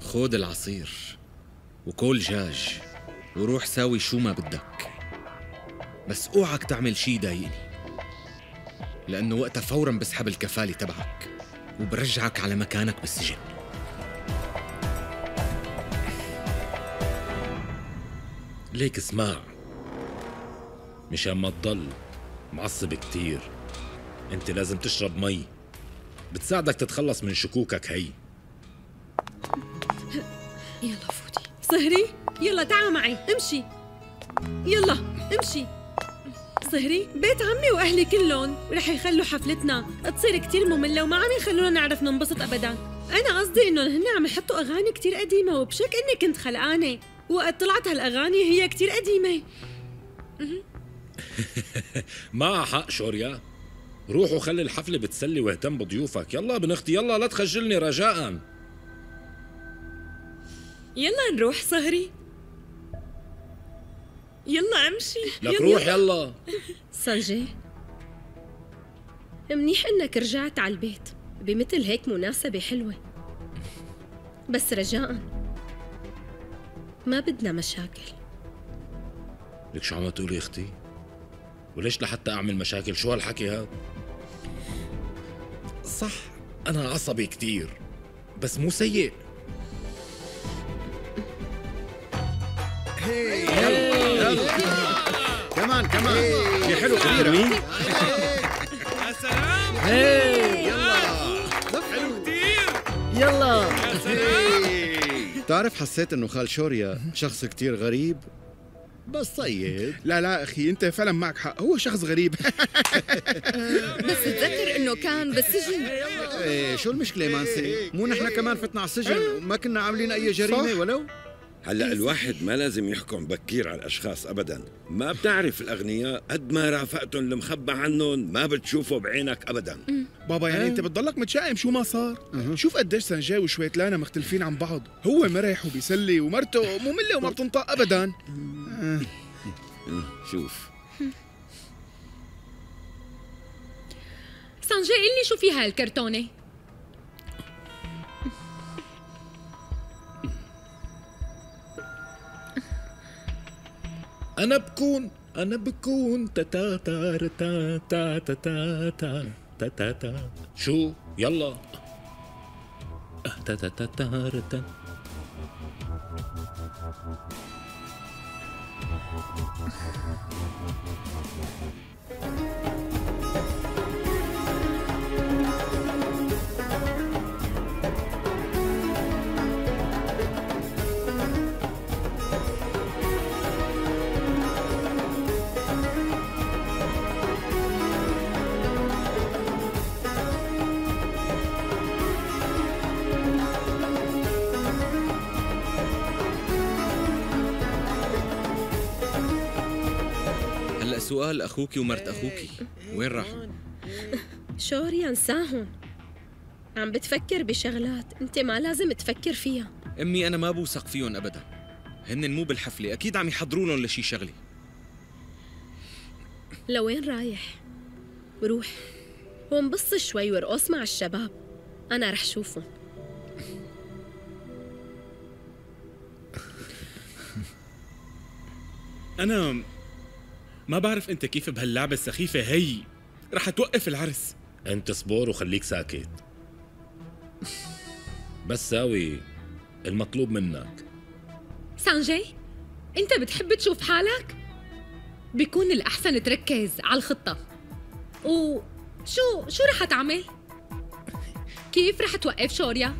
خود العصير وكل جاج وروح ساوي شو ما بدك. بس اوعك تعمل شي يضايقني. لأنه وقتها فورا بسحب الكفالة تبعك. وبرجعك على مكانك بالسجن. ليك اسمع. مشان ما تضل معصب كتير انت لازم تشرب مي. بتساعدك تتخلص من شكوكك هي. يلا فوتي. صهري يلا تعا معي امشي. يلا امشي. صهري؟ بيت عمي وأهلي كلهم. رح يخلوا حفلتنا. تصير كتير مملة وما عم يخلونا نعرف ننبسط ابدا. أنا قصدي إنه هن عم يحطوا أغاني كتير قديمة وبشك إني كنت خلقانة. وقت طلعت هالأغاني هي كتير قديمة. معها حق شوريا. روح وخلي الحفلة بتسلي واهتم بضيوفك. يلا بنختي يلا لا تخجلني رجاءً يلا نروح صهري. يلا امشي لك روح يلا. سانجي منيح إنك رجعت على البيت بمثل هيك مناسبة حلوة. بس رجاء ما بدنا مشاكل. لك شو عم تقولي أختي؟ وليش لحتى أعمل مشاكل؟ شو هالحكي هذا؟ صح أنا عصبي كتير بس مو سيء. كمان كمان يا حلو كبيرة يا سلام يلا حلو كتير يلا يا سلام بتعرف حسيت إنه خال شوريا شخص كتير غريب بس طيب لا لا أخي أنت فعلا معك حق هو شخص غريب بس تذكر إنه كان بالسجن إيه شو المشكلة مانسي؟ مو نحن كمان فتنا على السجن وما كنا عاملين أي جريمة صح. ولو؟ هلأ الواحد ما لازم يحكم بكير على الأشخاص ابدا. ما بتعرف الأغنياء قد ما رافقتهم المخبى عنهم ما بتشوفه بعينك ابدا. بابا يعني أنت بتضلك متشائم. شو ما صار؟ شوف قديش سنجاي وشويتلانا مختلفين عن بعض. هو مرح وبيسلي ومرته مملة وما بتنطق ابدا. آه. شوف. سانجي قل لي شو فيها الكرتونة؟ أنا بكون أنا بكون تا تا تا تا تا تا تا تا تا تا تا شو يلا تا تا تا تا تا هلا سؤال أخوك ومرت أخوك وين راحوا؟ شوريا انساهم عم بتفكر بشغلات أنت ما لازم تفكر فيها. أمي أنا ما بوثق فيهم ابدا. هن مو بالحفلة أكيد عم يحضروا لهم لشي شغلة. لوين رايح؟ روح. وانبص شوي وارقص مع الشباب. أنا رح شوفهم. أنا ما بعرف انت كيف بهاللعبة السخيفة هي. رح توقف العرس. انت صبور وخليك ساكت. بس ساوي المطلوب منك. سانجي انت بتحب تشوف حالك؟ بيكون الأحسن تركز على الخطة. وشو شو رح تعمل؟ كيف رح توقف شوريا؟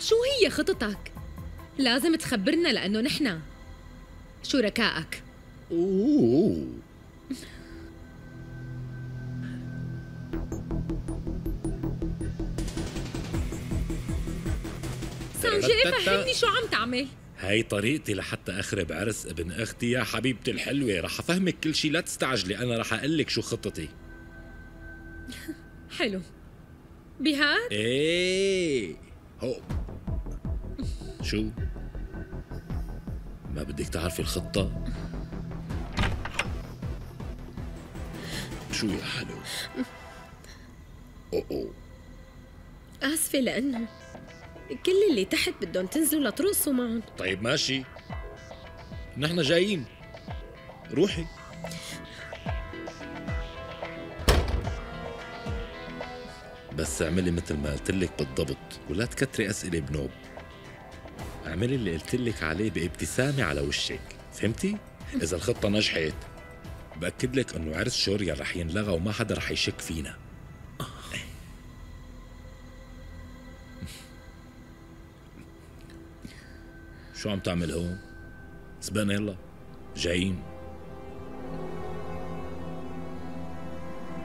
شو هي خططك؟ لازم تخبرنا لأنه نحن شركائك. اوه سانجي فهمني شو عم تعمل؟ هاي طريقتي لحتى أخرب عرس ابن أختي يا حبيبتي الحلوة. رح أفهمك كل شي لا تستعجلي أنا رح أقول لك شو خطتي. حلو. بهاد إيه. هو. شو؟ ما بدك تعرفي الخطة؟ شو يا حلو؟ أو أو. آسفة لأنه كل اللي تحت بدهم تنزلوا لترقصوا معهم. طيب ماشي. نحن جايين. روحي. بس اعملي مثل ما قلت لك بالضبط ولا تكتري أسئلة بنوب. اعملي اللي قلت لك عليه بابتسامة على وشك. فهمتي؟ إذا الخطة نجحت. بأكد لك انه عرس شوريا رح ينلغى وما حدا رح يشك فينا شو عم تعمل هون سبقنا يلا جايين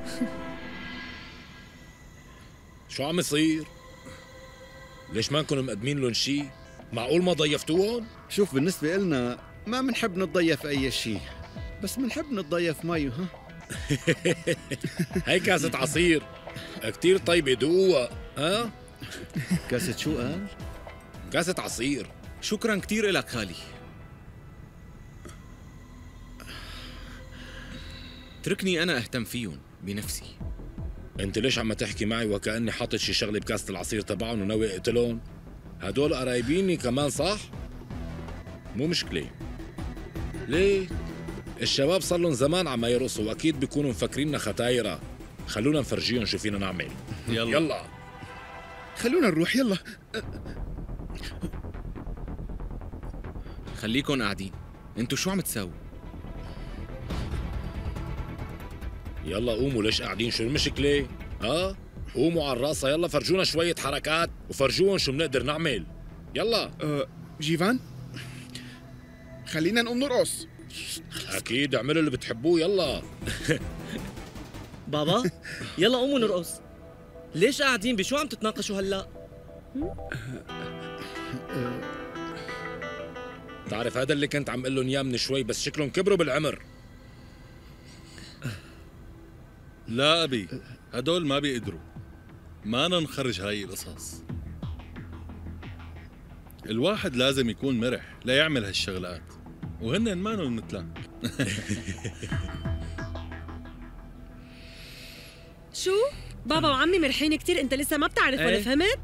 شو عم يصير؟ ليش ما نكونوا مقدمين لهم شي؟ معقول ما ضيفتوهم؟ شوف بالنسبة إلنا ما بنحب نتضيف أي شيء بس بنحب نتضيف مي ها؟ هي كاسة عصير. كتير طيبة دوقها ها؟ كاسة شو قال؟ كاسة عصير. شكرا كتير لك خالي. تركني أنا أهتم فيهم بنفسي. أنت ليش عم تحكي معي وكأني حاطط شي شغلة بكاسة العصير تبعهم وناوي أقتلهم؟ هدول قرايبيني كمان صح؟ مو مشكلة. ليه؟ الشباب صار لهم زمان عم يرقصوا وأكيد بيكونوا مفكريننا ختايره خلونا نفرجيهم شو فينا نعمل. يلا. يلا. خلونا نروح يلا. خليكن قاعدين. انتو شو عم تساووا؟ يلا قوموا ليش قاعدين؟ شو المشكلة؟ ها؟ قوموا على الراسة يلا فرجونا شوية حركات وفرجوهم شو بنقدر نعمل. يلا. أه جيفان؟ خلينا نقوم نرقص. أكيد اعملوا اللي بتحبوه يلا. بابا يلا قوموا نرقص. ليش قاعدين؟ بشو عم تتناقشوا هلا؟ تعرف هذا اللي كنت عم لهم إياه من شوي بس شكلهم كبروا بالعمر. لا أبي هدول ما بيقدروا. ما نخرج هاي القصص. الواحد لازم يكون مرح لا يعمل هالشغلات. وهن مانن مثلنا شو؟ بابا وعمي مرحين كتير انت لسه ما بتعرف ولا إيه. فهمت؟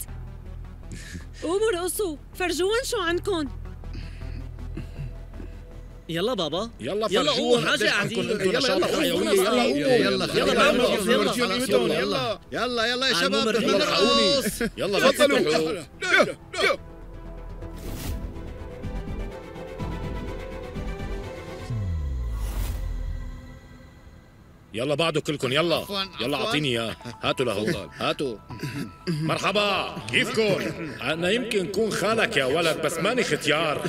قوموا رقصوا فرجوهم شو عندكم يلا بابا يلا يلا قوموا حاجة عندكم يلا نشاط يلا يلا قوموا يلا يلا يلا يلا يلا. يلا يلا يلا يا شباب نرقص يلا تفضلوا يلا بعده كلكم يلا. عفواً، يلا. اعطيني اياه. هاتوا لهو هاتوا. مرحبا. كيفكم؟ أنا يمكن كون خالك يا ولد بس ماني ختيار.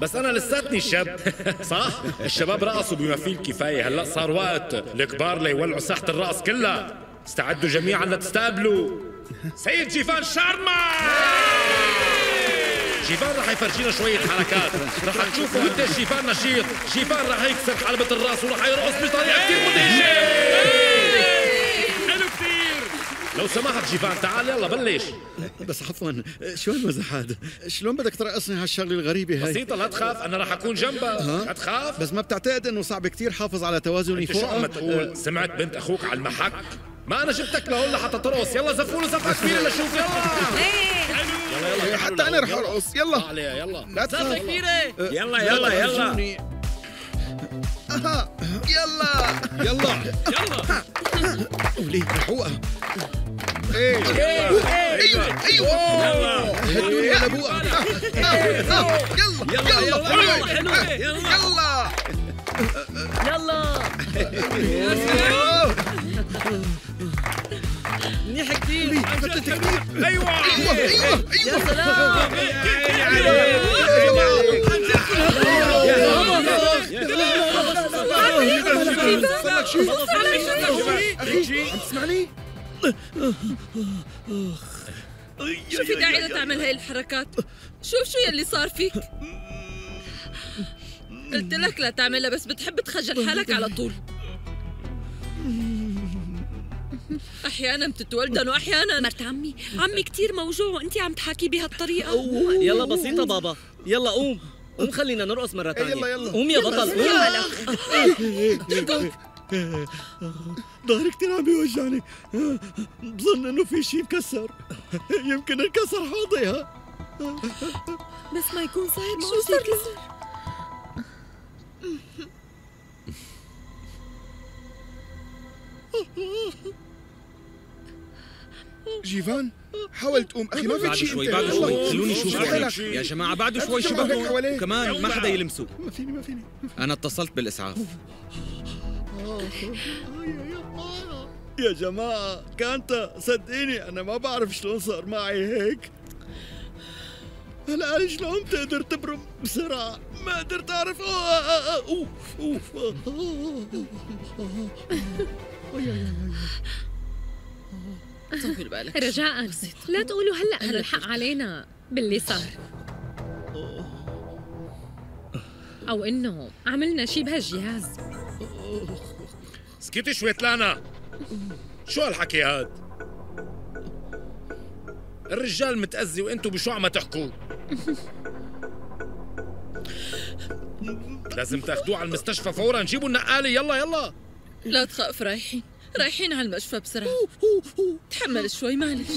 بس أنا لساتني شاب. صح؟ الشباب رقصوا بما فيه الكفاية. هلأ صار وقت الكبار ليولعوا ساحة الرقص كلها. استعدوا جميعا لتستقبلوا. سيد جيفان شارما! جيفان رح يفرجينا شوية حركات. رح تشوفوا قديش جيفان نشيط. جيفان رح يكسر حلبة الراس ورح يرقص بطريقة كتير مدهشة. حلو كتير لو سمحت جيفان تعال يلا بلش. بس عفوا شو هالمزح هذا؟ شلون بدك ترقصني هالشغلة الغريبة هاي؟ بسيطة لا تخاف أنا رح أكون جنبك. لا تخاف. بس ما بتعتقد إنه صعب كتير حافظ على توازني أنت شو فوق؟ عم تقول؟ سمعت بنت أخوك على المحك؟ ما أنا جبتك لهون لحتى ترقص. يلا زفوا له زفة كبيرة لشوف. يلا. يلا يلا حتى أنا رح ارقص يلا. عليها يلا. لا تخاف كبيرة. يلا يلا يلا. أها. يلا. يلا. ولي الحقوقه إيه. أيوه أيوه. هدوني يا ابوها يلا. يلا حلوة حلوة يلا يلا. منيح كتير. أيوه. أيوه. أيوه يا سلام. عم تسمعني؟ شو في داعي لتعمل هاي الحركات. شوف شو يلي صار فيك. قلت لك لا تعملها بس بتحب تخجل حالك على طول. أحيانا بتتولدن واحيانا. مرت عمي. عمي كتير موجوع وانت عم تحاكي بهالطريقة. يلا بسيطة بابا. يلا قوم. قوم خلينا نرقص مرة ثانية يلا، يلا. قوم يا بطل قوم. ظهري كتير عم بيوجعني. بظن إنه في شيء مكسر. يمكن انكسر حوضي ها. بس ما يكون صاير شو صار له جيفان حاول تقوم أخي ما في بعد شيء شوي. بعد. شوي. خلوني شو أشوف يا جماعة بعد شوي شبكوا. كمان ما حدا يلمسوا ما فيني ما فيني. أنا اتصلت بالإسعاف. يا جماعة كانتا صدقيني أنا ما بعرف شلون صار معي هيك. هلا شلون تقدر تبرم بسرعة؟ ما قدرت أعرف. آه، آه، آه، أوف أوف. آه، طول بالك. رجاء. لا تقولوا هلأ أنا الحق علينا باللي صار. أو إنه عملنا شي بهالجهاز. سكتي شوي لانا شو هالحكي هاد؟ الرجال متأذي وإنتو بشو عم تحكوا؟ لازم تاخدوه على المستشفى فورا جيبوا النقالة. يلا يلا. لا تخاف رايحين. رايحين على المشفى بسرعة تحمل شوي معلش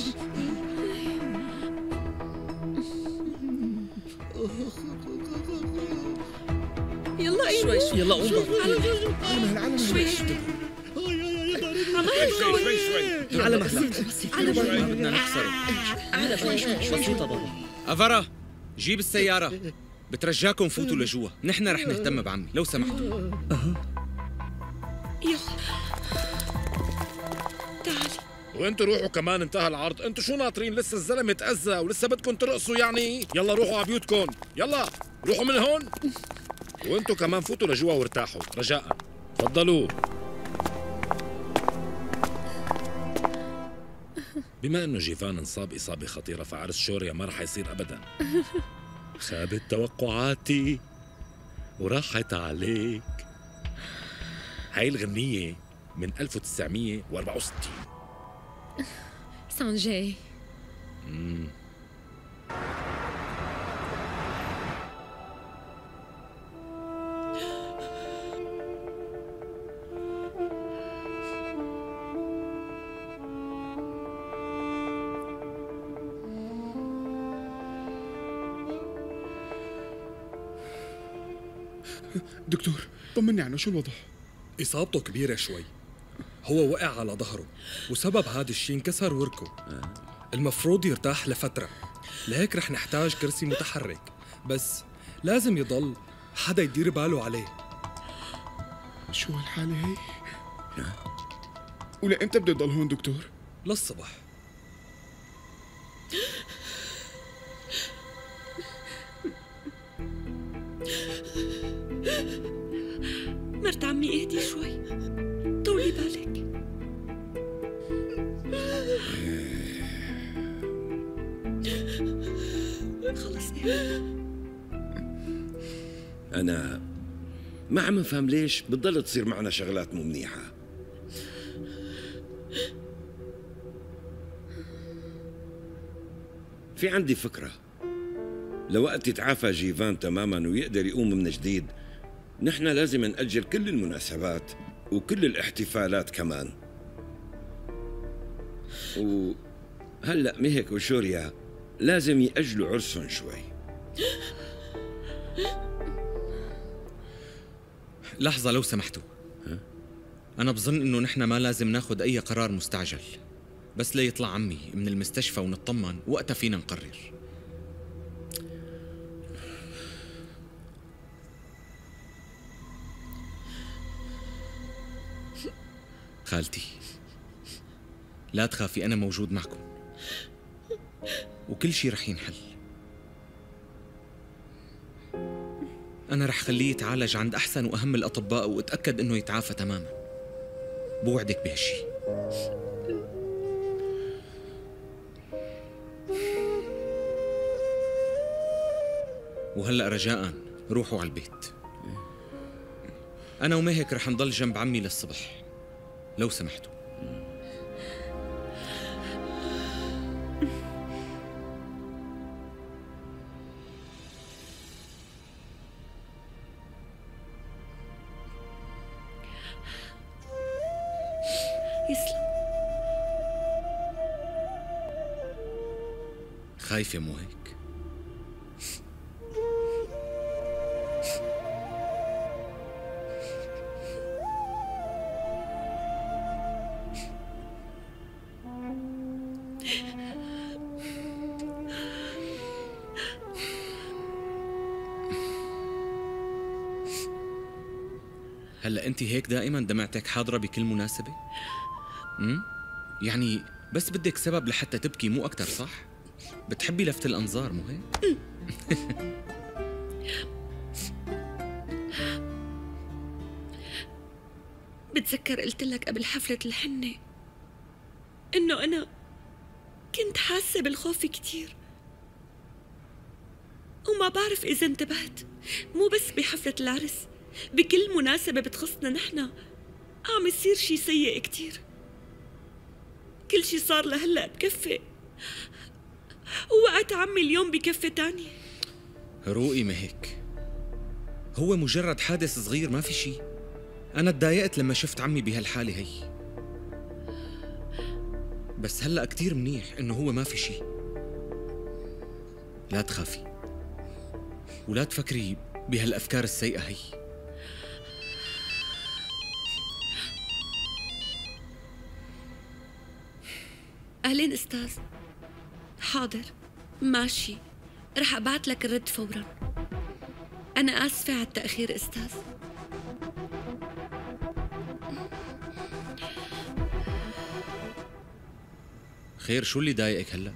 يلا شوي شوي يلا قوم على شوي. شوي شوي شوي على مهلك على مهلك بدنا نخسره. على شوي شوي شوي. بسيطة بابا أفرا جيب السيارة. بترجاكم فوتوا لجوا. نحن رح نهتم بعمي لو سمحتوا. يلا. تعالي وانتوا روحوا كمان انتهى العرض. أنتوا شو ناطرين؟ لسه الزلمة تأذى ولسه بدكم ترقصوا يعني. يلا روحوا على بيوتكم. يلا روحوا من هون. وانتوا كمان فوتوا لجوا وارتاحوا. رجاء. تفضلوا. بما انه جيفان انصاب إصابة خطيرة فعرس شوريا ما رح يصير ابدا. خابت توقعاتي وراحت عليك. هاي الغنية من 1964 سانجي. مم. دكتور طمني عنه شو الوضع؟ إصابته كبيرة شوي. هو وقع على ظهره وسبب هذا الشيء انكسر وركه. المفروض يرتاح لفترة. لهيك رح نحتاج كرسي متحرك. بس لازم يضل حدا يدير باله عليه. شو هالحالة هي؟ ولأمتى بده يضل هون دكتور؟ للصبح. مرت عمي اهدي شوي. طولي بالك. خلص أنا ما عم نفهم ليش بتضل تصير معنا شغلات مو منيحة. في عندي فكرة. لوقت يتعافى جيفان تماما ويقدر يقوم من جديد نحن لازم نأجل كل المناسبات وكل الاحتفالات كمان. وهلأ مهك وشوريا لازم يأجلوا عرسهم شوي. لحظة لو سمحتوا. أنا بظن إنه نحن ما لازم ناخد أي قرار مستعجل. بس ليطلع عمي من المستشفى ونطمن وقتها فينا نقرر. خالتي. لا تخافي أنا موجود معكم. وكل شي رح ينحل. أنا رح خليه يتعالج عند أحسن وأهم الأطباء وأتأكد إنه يتعافى تماما. بوعدك بهالشي. وهلأ رجاء روحوا على البيت. أنا ومهك رح نضل جنب عمي للصبح. لو سمحتوا. يسلم. خايفة مو هيك هلا انت هيك دائما دمعتك حاضرة بكل مناسبة؟ امم يعني بس بدك سبب لحتى تبكي مو أكثر صح؟ بتحبي لفت الأنظار مو هيك؟ بتذكر قلت لك قبل حفلة الحنة إنه أنا كنت حاسة بالخوف كتير. وما بعرف إذا انتبهت مو بس بحفلة العرس بكل مناسبة بتخصنا نحن عم يصير شي سيء كتير. كل شي صار لهلأ بكفة ووقت عمي اليوم بكفة تانية روقي ما هيك. هو مجرد حادث صغير ما في شي. أنا تضايقت لما شفت عمي بهالحالة هي. بس هلأ كتير منيح إنه هو ما في شي. لا تخافي. ولا تفكري بهالأفكار السيئة هي. أهلين أستاذ. حاضر. ماشي. رح أبعت لك الرد فورا. أنا آسفة على التأخير أستاذ. خير شو اللي ضايقك هلأ؟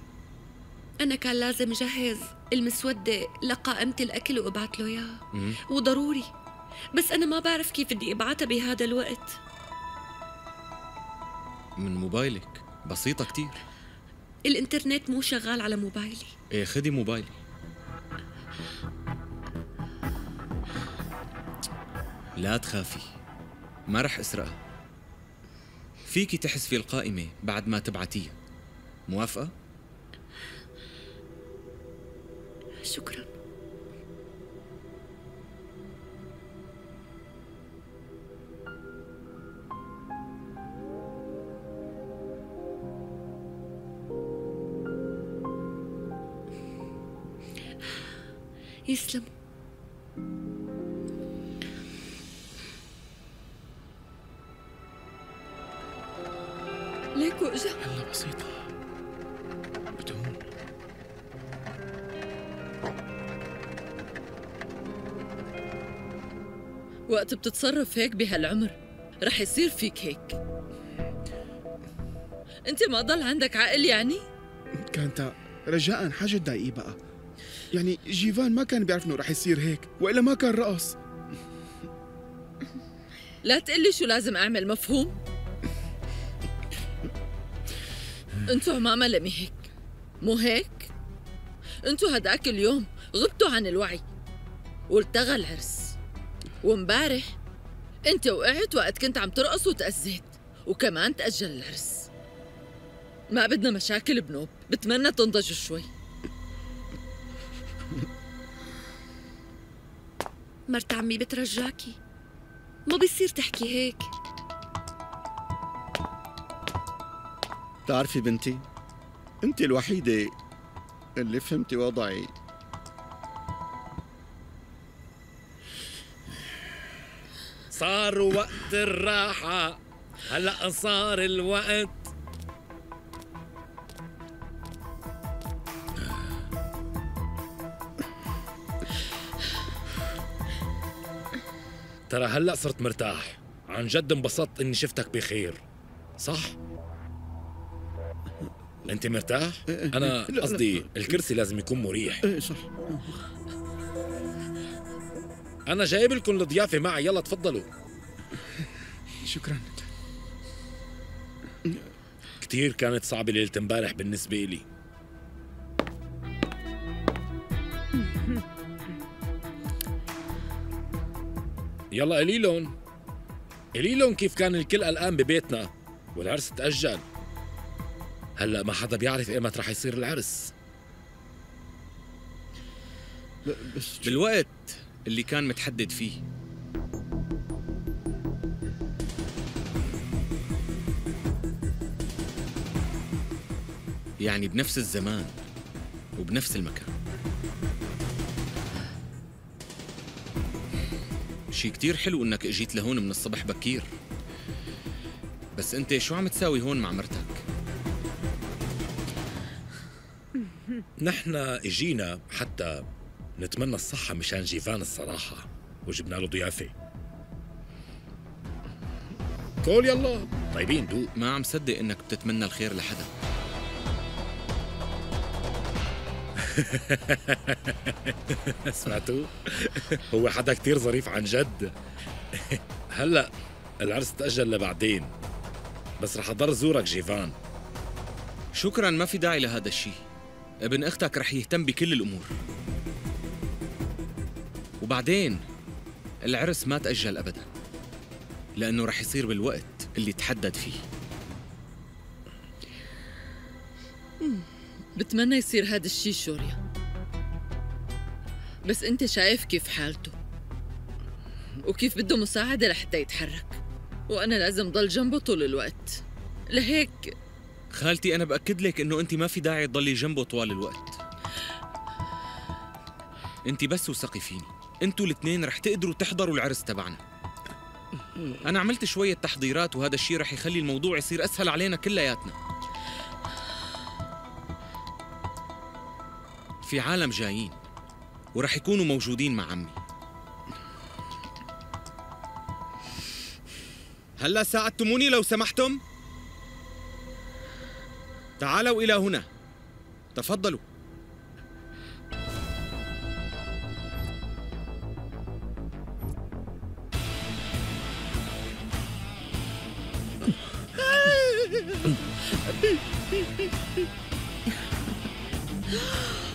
أنا كان لازم جهز المسودة لقائمة الأكل وأبعت له إياها. وضروري. بس أنا ما بعرف كيف بدي أبعتها بهذا الوقت. من موبايلك؟ بسيطة كتير. الإنترنت مو شغال على موبايلي. إيه خدي موبايلي. لا تخافي ما رح أسرقها. فيكي تحذفي القائمة بعد ما تبعتيها. موافقة؟ شكرا. يسلم. ليكو إجا. يلا بسيطة. بدون وقت بتتصرف هيك بهالعمر رح يصير فيك هيك. انت ما ضل عندك عقل يعني؟ كانتا رجاء حاجة تضايقيه بقى. يعني جيفان ما كان بيعرف إنه رح يصير هيك وإلا ما كان رقص. لا تقلي شو لازم أعمل مفهوم؟ انتو عمامة لمي هيك مو هيك؟ انتو هداك اليوم غبتوا عن الوعي والتغى العرس. ومبارح انت وقعت وقت كنت عم ترقص وتأذيت وكمان تأجل العرس. ما بدنا مشاكل بنوب بتمنى تنضجوا شوي. مرت عمي بترجاكي. ما بيصير تحكي هيك. بتعرفي بنتي انت الوحيدة اللي فهمتي وضعي. صار وقت الراحة هلأ صار الوقت ترى هلأ صرت مرتاح. عن جد انبسطت إني شفتك بخير. صح؟ أنت مرتاح؟ أنا قصدي. الكرسي لازم يكون مريح. إيه صح. أنا جايب لكم الضيافة معي. يلا تفضلوا. شكرا. كتير كانت صعبة ليلة امبارح بالنسبة لي يلا قليلون. قليلون كيف كان الكل قلقان ببيتنا والعرس تأجل. هلا ما حدا بيعرف إيمت رح يصير العرس. بالوقت اللي كان متحدد فيه. يعني بنفس الزمان وبنفس المكان. شي كتير حلو إنك إجيت لهون من الصبح بكير. بس أنت شو عم تساوي هون مع مرتك؟ نحن إجينا حتى نتمنى الصحة مشان جيفان الصراحة وجبنا له ضيافة. كول يلا. طيبين دوق. ما عم صدق إنك بتتمنى الخير لحدا. سمعتوا؟ هو حدا كتير ظريف عن جد. هلا العرس تأجل لبعدين بس رح أضل زورك جيفان. شكرا ما في داعي لهذا الشيء ابن أختك رح يهتم بكل الأمور. وبعدين العرس ما تأجل ابدا لأنه رح يصير بالوقت اللي تحدد فيه. بتمنى يصير هذا الشي شوريا. بس أنت شايف كيف حالته؟ وكيف بده مساعدة لحتى يتحرك. وأنا لازم ضل جنبه طول الوقت. لهيك خالتي أنا بأكد لك إنه أنت ما في داعي تضلي جنبه طوال الوقت. أنت بس وثقي فيني أنتوا الاثنين رح تقدروا تحضروا العرس تبعنا. أنا عملت شوية تحضيرات وهذا الشيء رح يخلي الموضوع يصير أسهل علينا كلياتنا. في عالم جايين ورح يكونوا موجودين مع عمي. هلا ساعدتموني لو سمحتم؟ تعالوا إلى هنا. تفضلوا.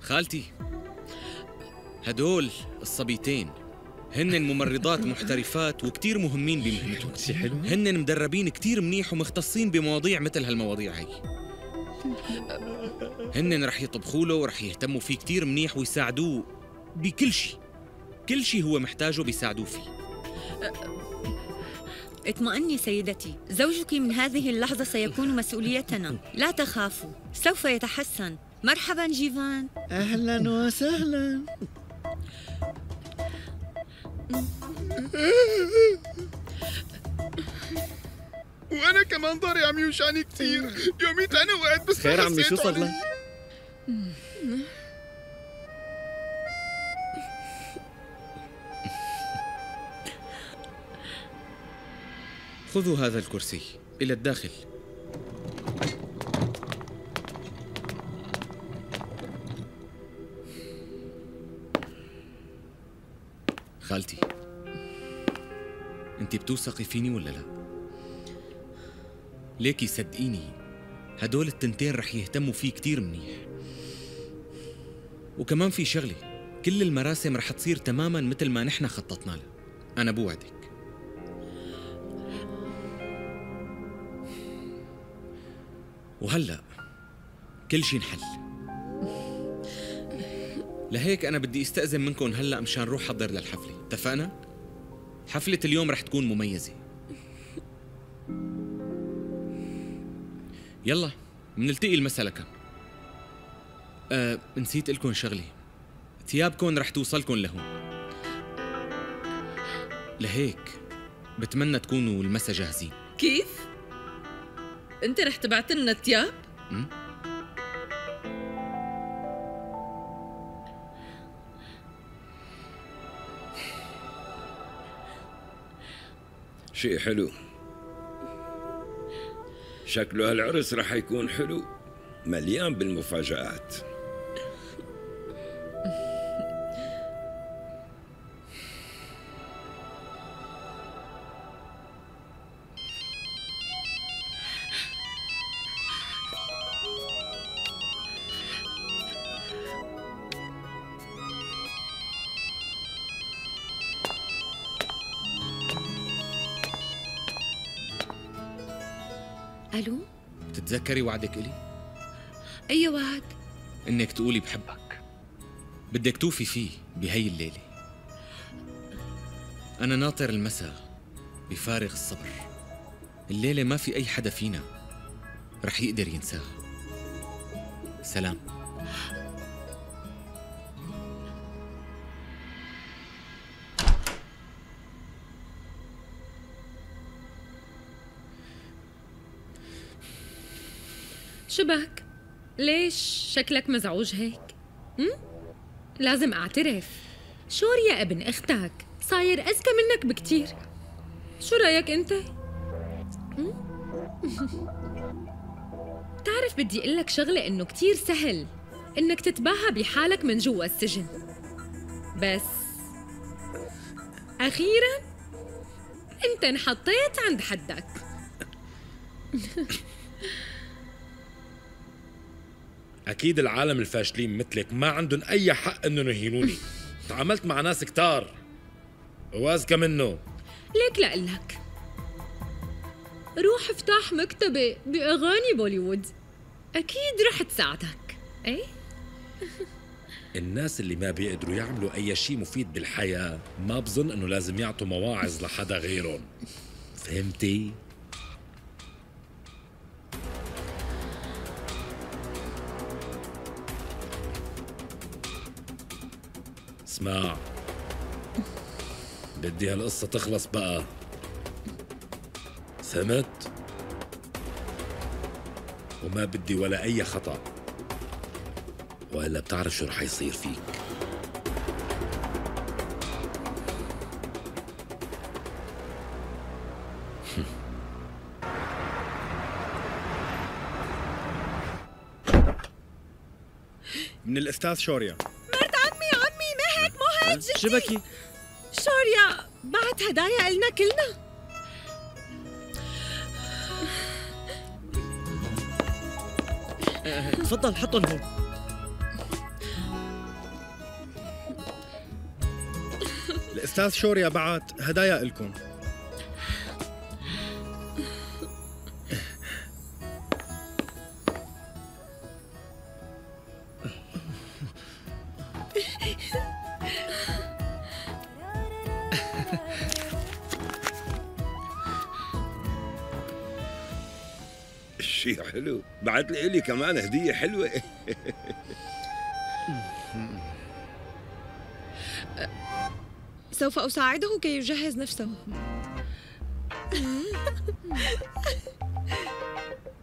خالتي هدول الصبيتين هن ممرضات محترفات وكتير مهمين بمهنتهم. هن مدربين كتير منيح ومختصين بمواضيع مثل هالمواضيع هي. هن رح يطبخوا له ورح يهتموا فيه كتير منيح ويساعدوه بكل شيء كل شيء هو محتاجه بيساعدوه فيه. اطمئني سيدتي زوجك من هذه اللحظة سيكون مسؤوليتنا. لا تخافوا سوف يتحسن. مرحبا جيفان. أهلا وسهلا. وأنا كمان ضهري عم يوجعني كثير يوميت أنا وقعت بس خير عمي شو صار لك؟ خذوا هذا الكرسي. إلى الداخل. خالتي. انت بتوثقي فيني ولا لا؟ ليكي صدقيني هدول التنتين رح يهتموا فيه كتير منيح. وكمان في شغلة. كل المراسم رح تصير تماما مثل ما نحن خططنا لها. أنا بوعدك. وهلأ كل شي انحل. لهيك أنا بدي استأذن منكم هلأ مشان نروح حضر للحفلة. اتفقنا؟ حفلة اليوم رح تكون مميزة. يلا منلتقي المساء لكم أه نسيت لكم شغلة. ثيابكم رح توصلكم لهون. لهيك بتمنى تكونوا المسا جاهزين كيف؟ انت رح تبعت لنا الثياب؟ م? شيء حلو شكله هالعرس رح يكون حلو مليان بالمفاجآت بتتذكري وعدك إلي؟ أي وعد؟ إنك تقولي بحبك. بدك توفي فيه بهي الليلة. أنا ناطر المساء بفارغ الصبر. الليلة ما في أي حدا فينا رح يقدر ينساها. سلام. شبك ليش شكلك مزعوج هيك؟ م? لازم اعترف. شور يا ابن أختك؟ صاير اذكى منك بكتير. شو رأيك انت؟ بتعرف بدي أقول لك شغلة انه كتير سهل انك تتباهى بحالك من جوا السجن. بس أخيرا انت انحطيت عند حدك. أكيد العالم الفاشلين مثلك ما عندهم أي حق إنهم يهينوني. تعاملت مع ناس كتار. واذكى منه ليك لقلك روح افتح مكتبة بأغاني بوليوود. أكيد رح تساعدك. إيه؟ الناس اللي ما بيقدروا يعملوا أي شيء مفيد بالحياة ما بظن إنه لازم يعطوا مواعظ لحدا غيرهم. فهمتي؟ اسمع. بدي هالقصة تخلص بقى. فهمت؟ وما بدي ولا أي خطأ. وإلا بتعرف شو رح يصير فيك. من الأستاذ شوريا. شبكي. شوريا بعت هدايا إلنا كلنا. تفضل حطهم هون. الأستاذ شوريا بعت هدايا إلكم. شيء حلو. بعت لي إلي كمان هدية حلوة. سوف أساعده كي يجهز نفسه.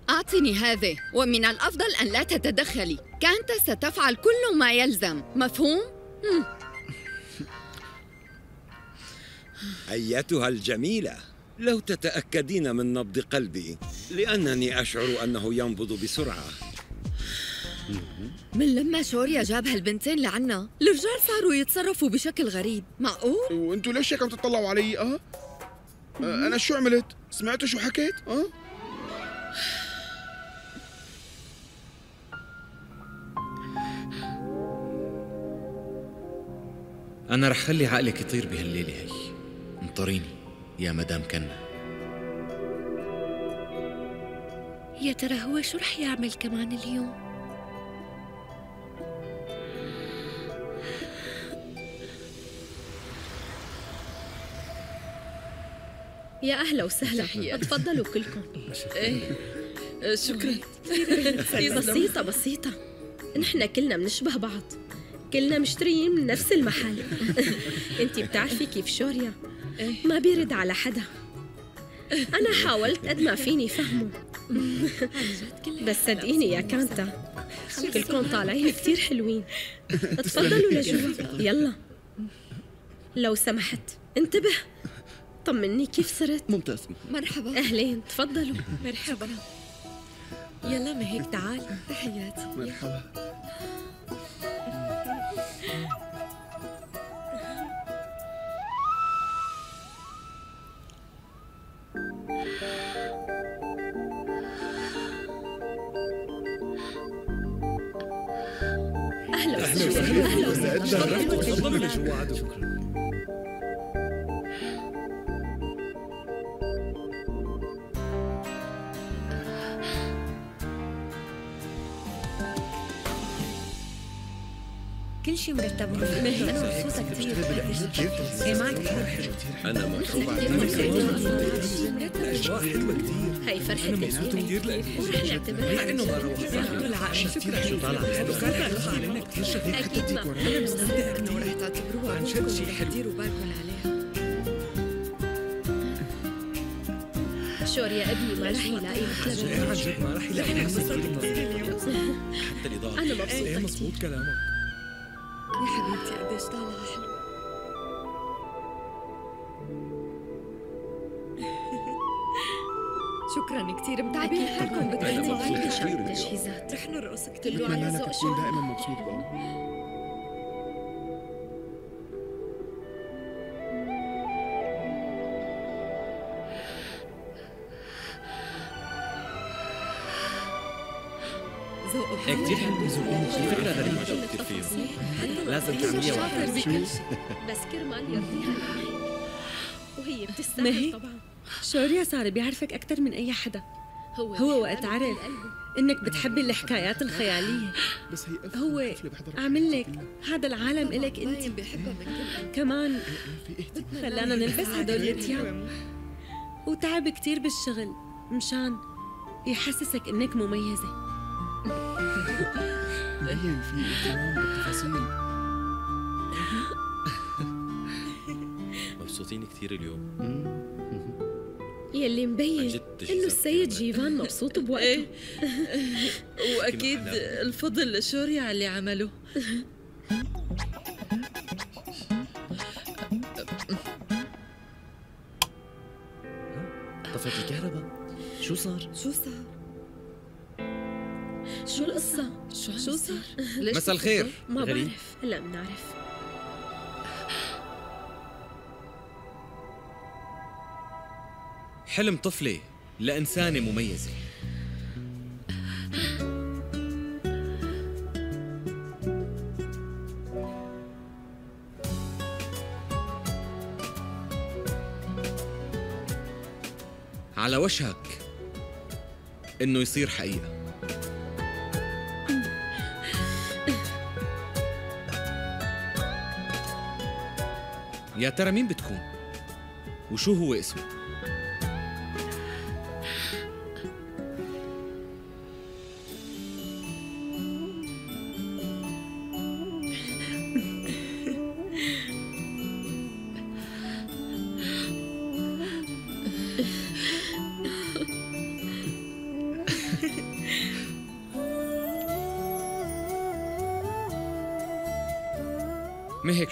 أعطني هذا ومن الأفضل أن لا تتدخلي. كانت ستفعل كل ما يلزم. مفهوم؟ أيتها الجميلة. لو تتأكدين من نبض قلبي لأنني أشعر أنه ينبض بسرعة من لما شوريا جاب هالبنتين لعنا الرجال صاروا يتصرفوا بشكل غريب معقول؟ وانتوا ليش هيك عم تطلعوا علي آه؟ آه، أنا شو عملت؟ سمعتوا شو حكيت؟ آه؟ أنا رح خلي عقلك يطير بهالليلة هي انطريني يا مدام كنا يا ترى هو شو رح يعمل كمان اليوم؟ يا أهلا وسهلا. تفضلوا كلكم. إيه. شكرا. بسيطة بسيطة. نحن كلنا بنشبه بعض. كلنا مشتريين من نفس المحل. انت بتعرفي كيف شوريا؟ ما بيرد على حدا. أنا حاولت قد ما فيني فهمه. بس صدقيني يا كانتا كلكم طالعين كتير حلوين. تفضلوا لجوا. يلا. لو سمحت انتبه. طمني كيف صرت؟ ممتاز. مرحبا. أهلين تفضلوا. مرحبا. يلا ما هيك تعال. تحياتي. مرحبا. أهلا وسهلا تفضلوا عدو شكرا كل شيء مرتب. أنا مبسوطة كثير. إيه معك. أنا متعوب الأجواء حلوة كثير هاي فرحة مبسوط كثير ورح نعتبرها إنه ما. بالعكس فكرة شو طالع علينا كثير شغل أكيد ما. أنا مصدقة إنه رح تعتبروها عن جد شيء حلو. ديروا بالكم عليها. شوريا ابني ما رح يلاقي إيه عن جد ما رح يلاقي نفسه حتى الإضاءة. أنا مبسوطة إيه مزبوط كلامك. يا حبيبتي قديش طالعة. حلوة شكرا كثير متعبين حالكم كثير اليوم. تجهيزات رح نرقص كثير على ذوق تكون دائما مبسوط بقى. كثير حلو. في فكرة غريبة شو كثير فيهم. لازم تعمليها. شيء بس كرمال يرضيها. وهي بتستاهل هي؟ طبعا شوريا صار بيعرفك أكثر من أي حدا. هو وقت عرف إنك بتحبي الحكايات الخيالية. بس هي هو عمل لك هذا العالم إلك أنت. كمان خلانا نلبس هدول الثياب وتعب كتير بالشغل مشان يحسسك إنك مميزة. باين في اهتمام بالتفاصيل. مبسوطين كثير اليوم. يلي مبين إنه السيد جيفان مبسوط بوقته. وأكيد الفضل لشوريا على اللي عمله طفت الكهرباء شو صار؟ شو صار؟ شو القصة؟ شو صار؟ ليش مساء الخير. ما. بعرف هلا بنعرف حلم طفلة لإنسانة مميزة على وشك إنه يصير حقيقة يا ترى مين بتكون؟ وشو هو اسمه؟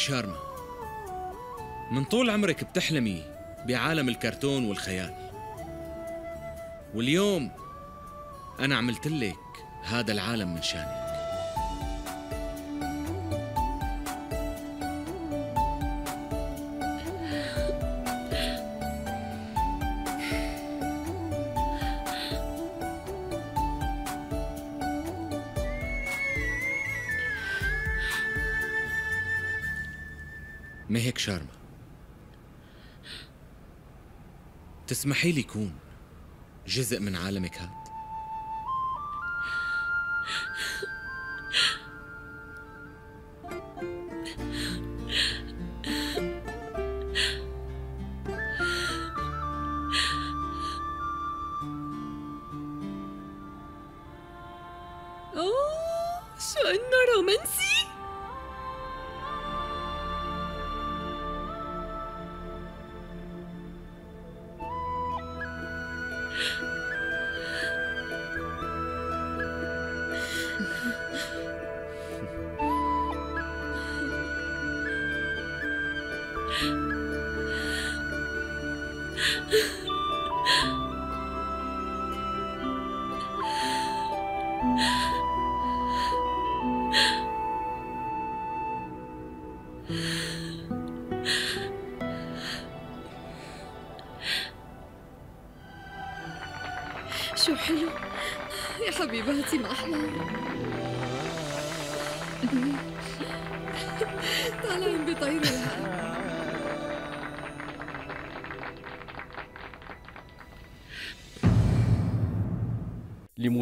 شارما. من طول عمرك بتحلمي بعالم الكرتون والخيال. واليوم أنا عملت لك هذا العالم من شانك تسمحي لي كون جزء من عالمك هاد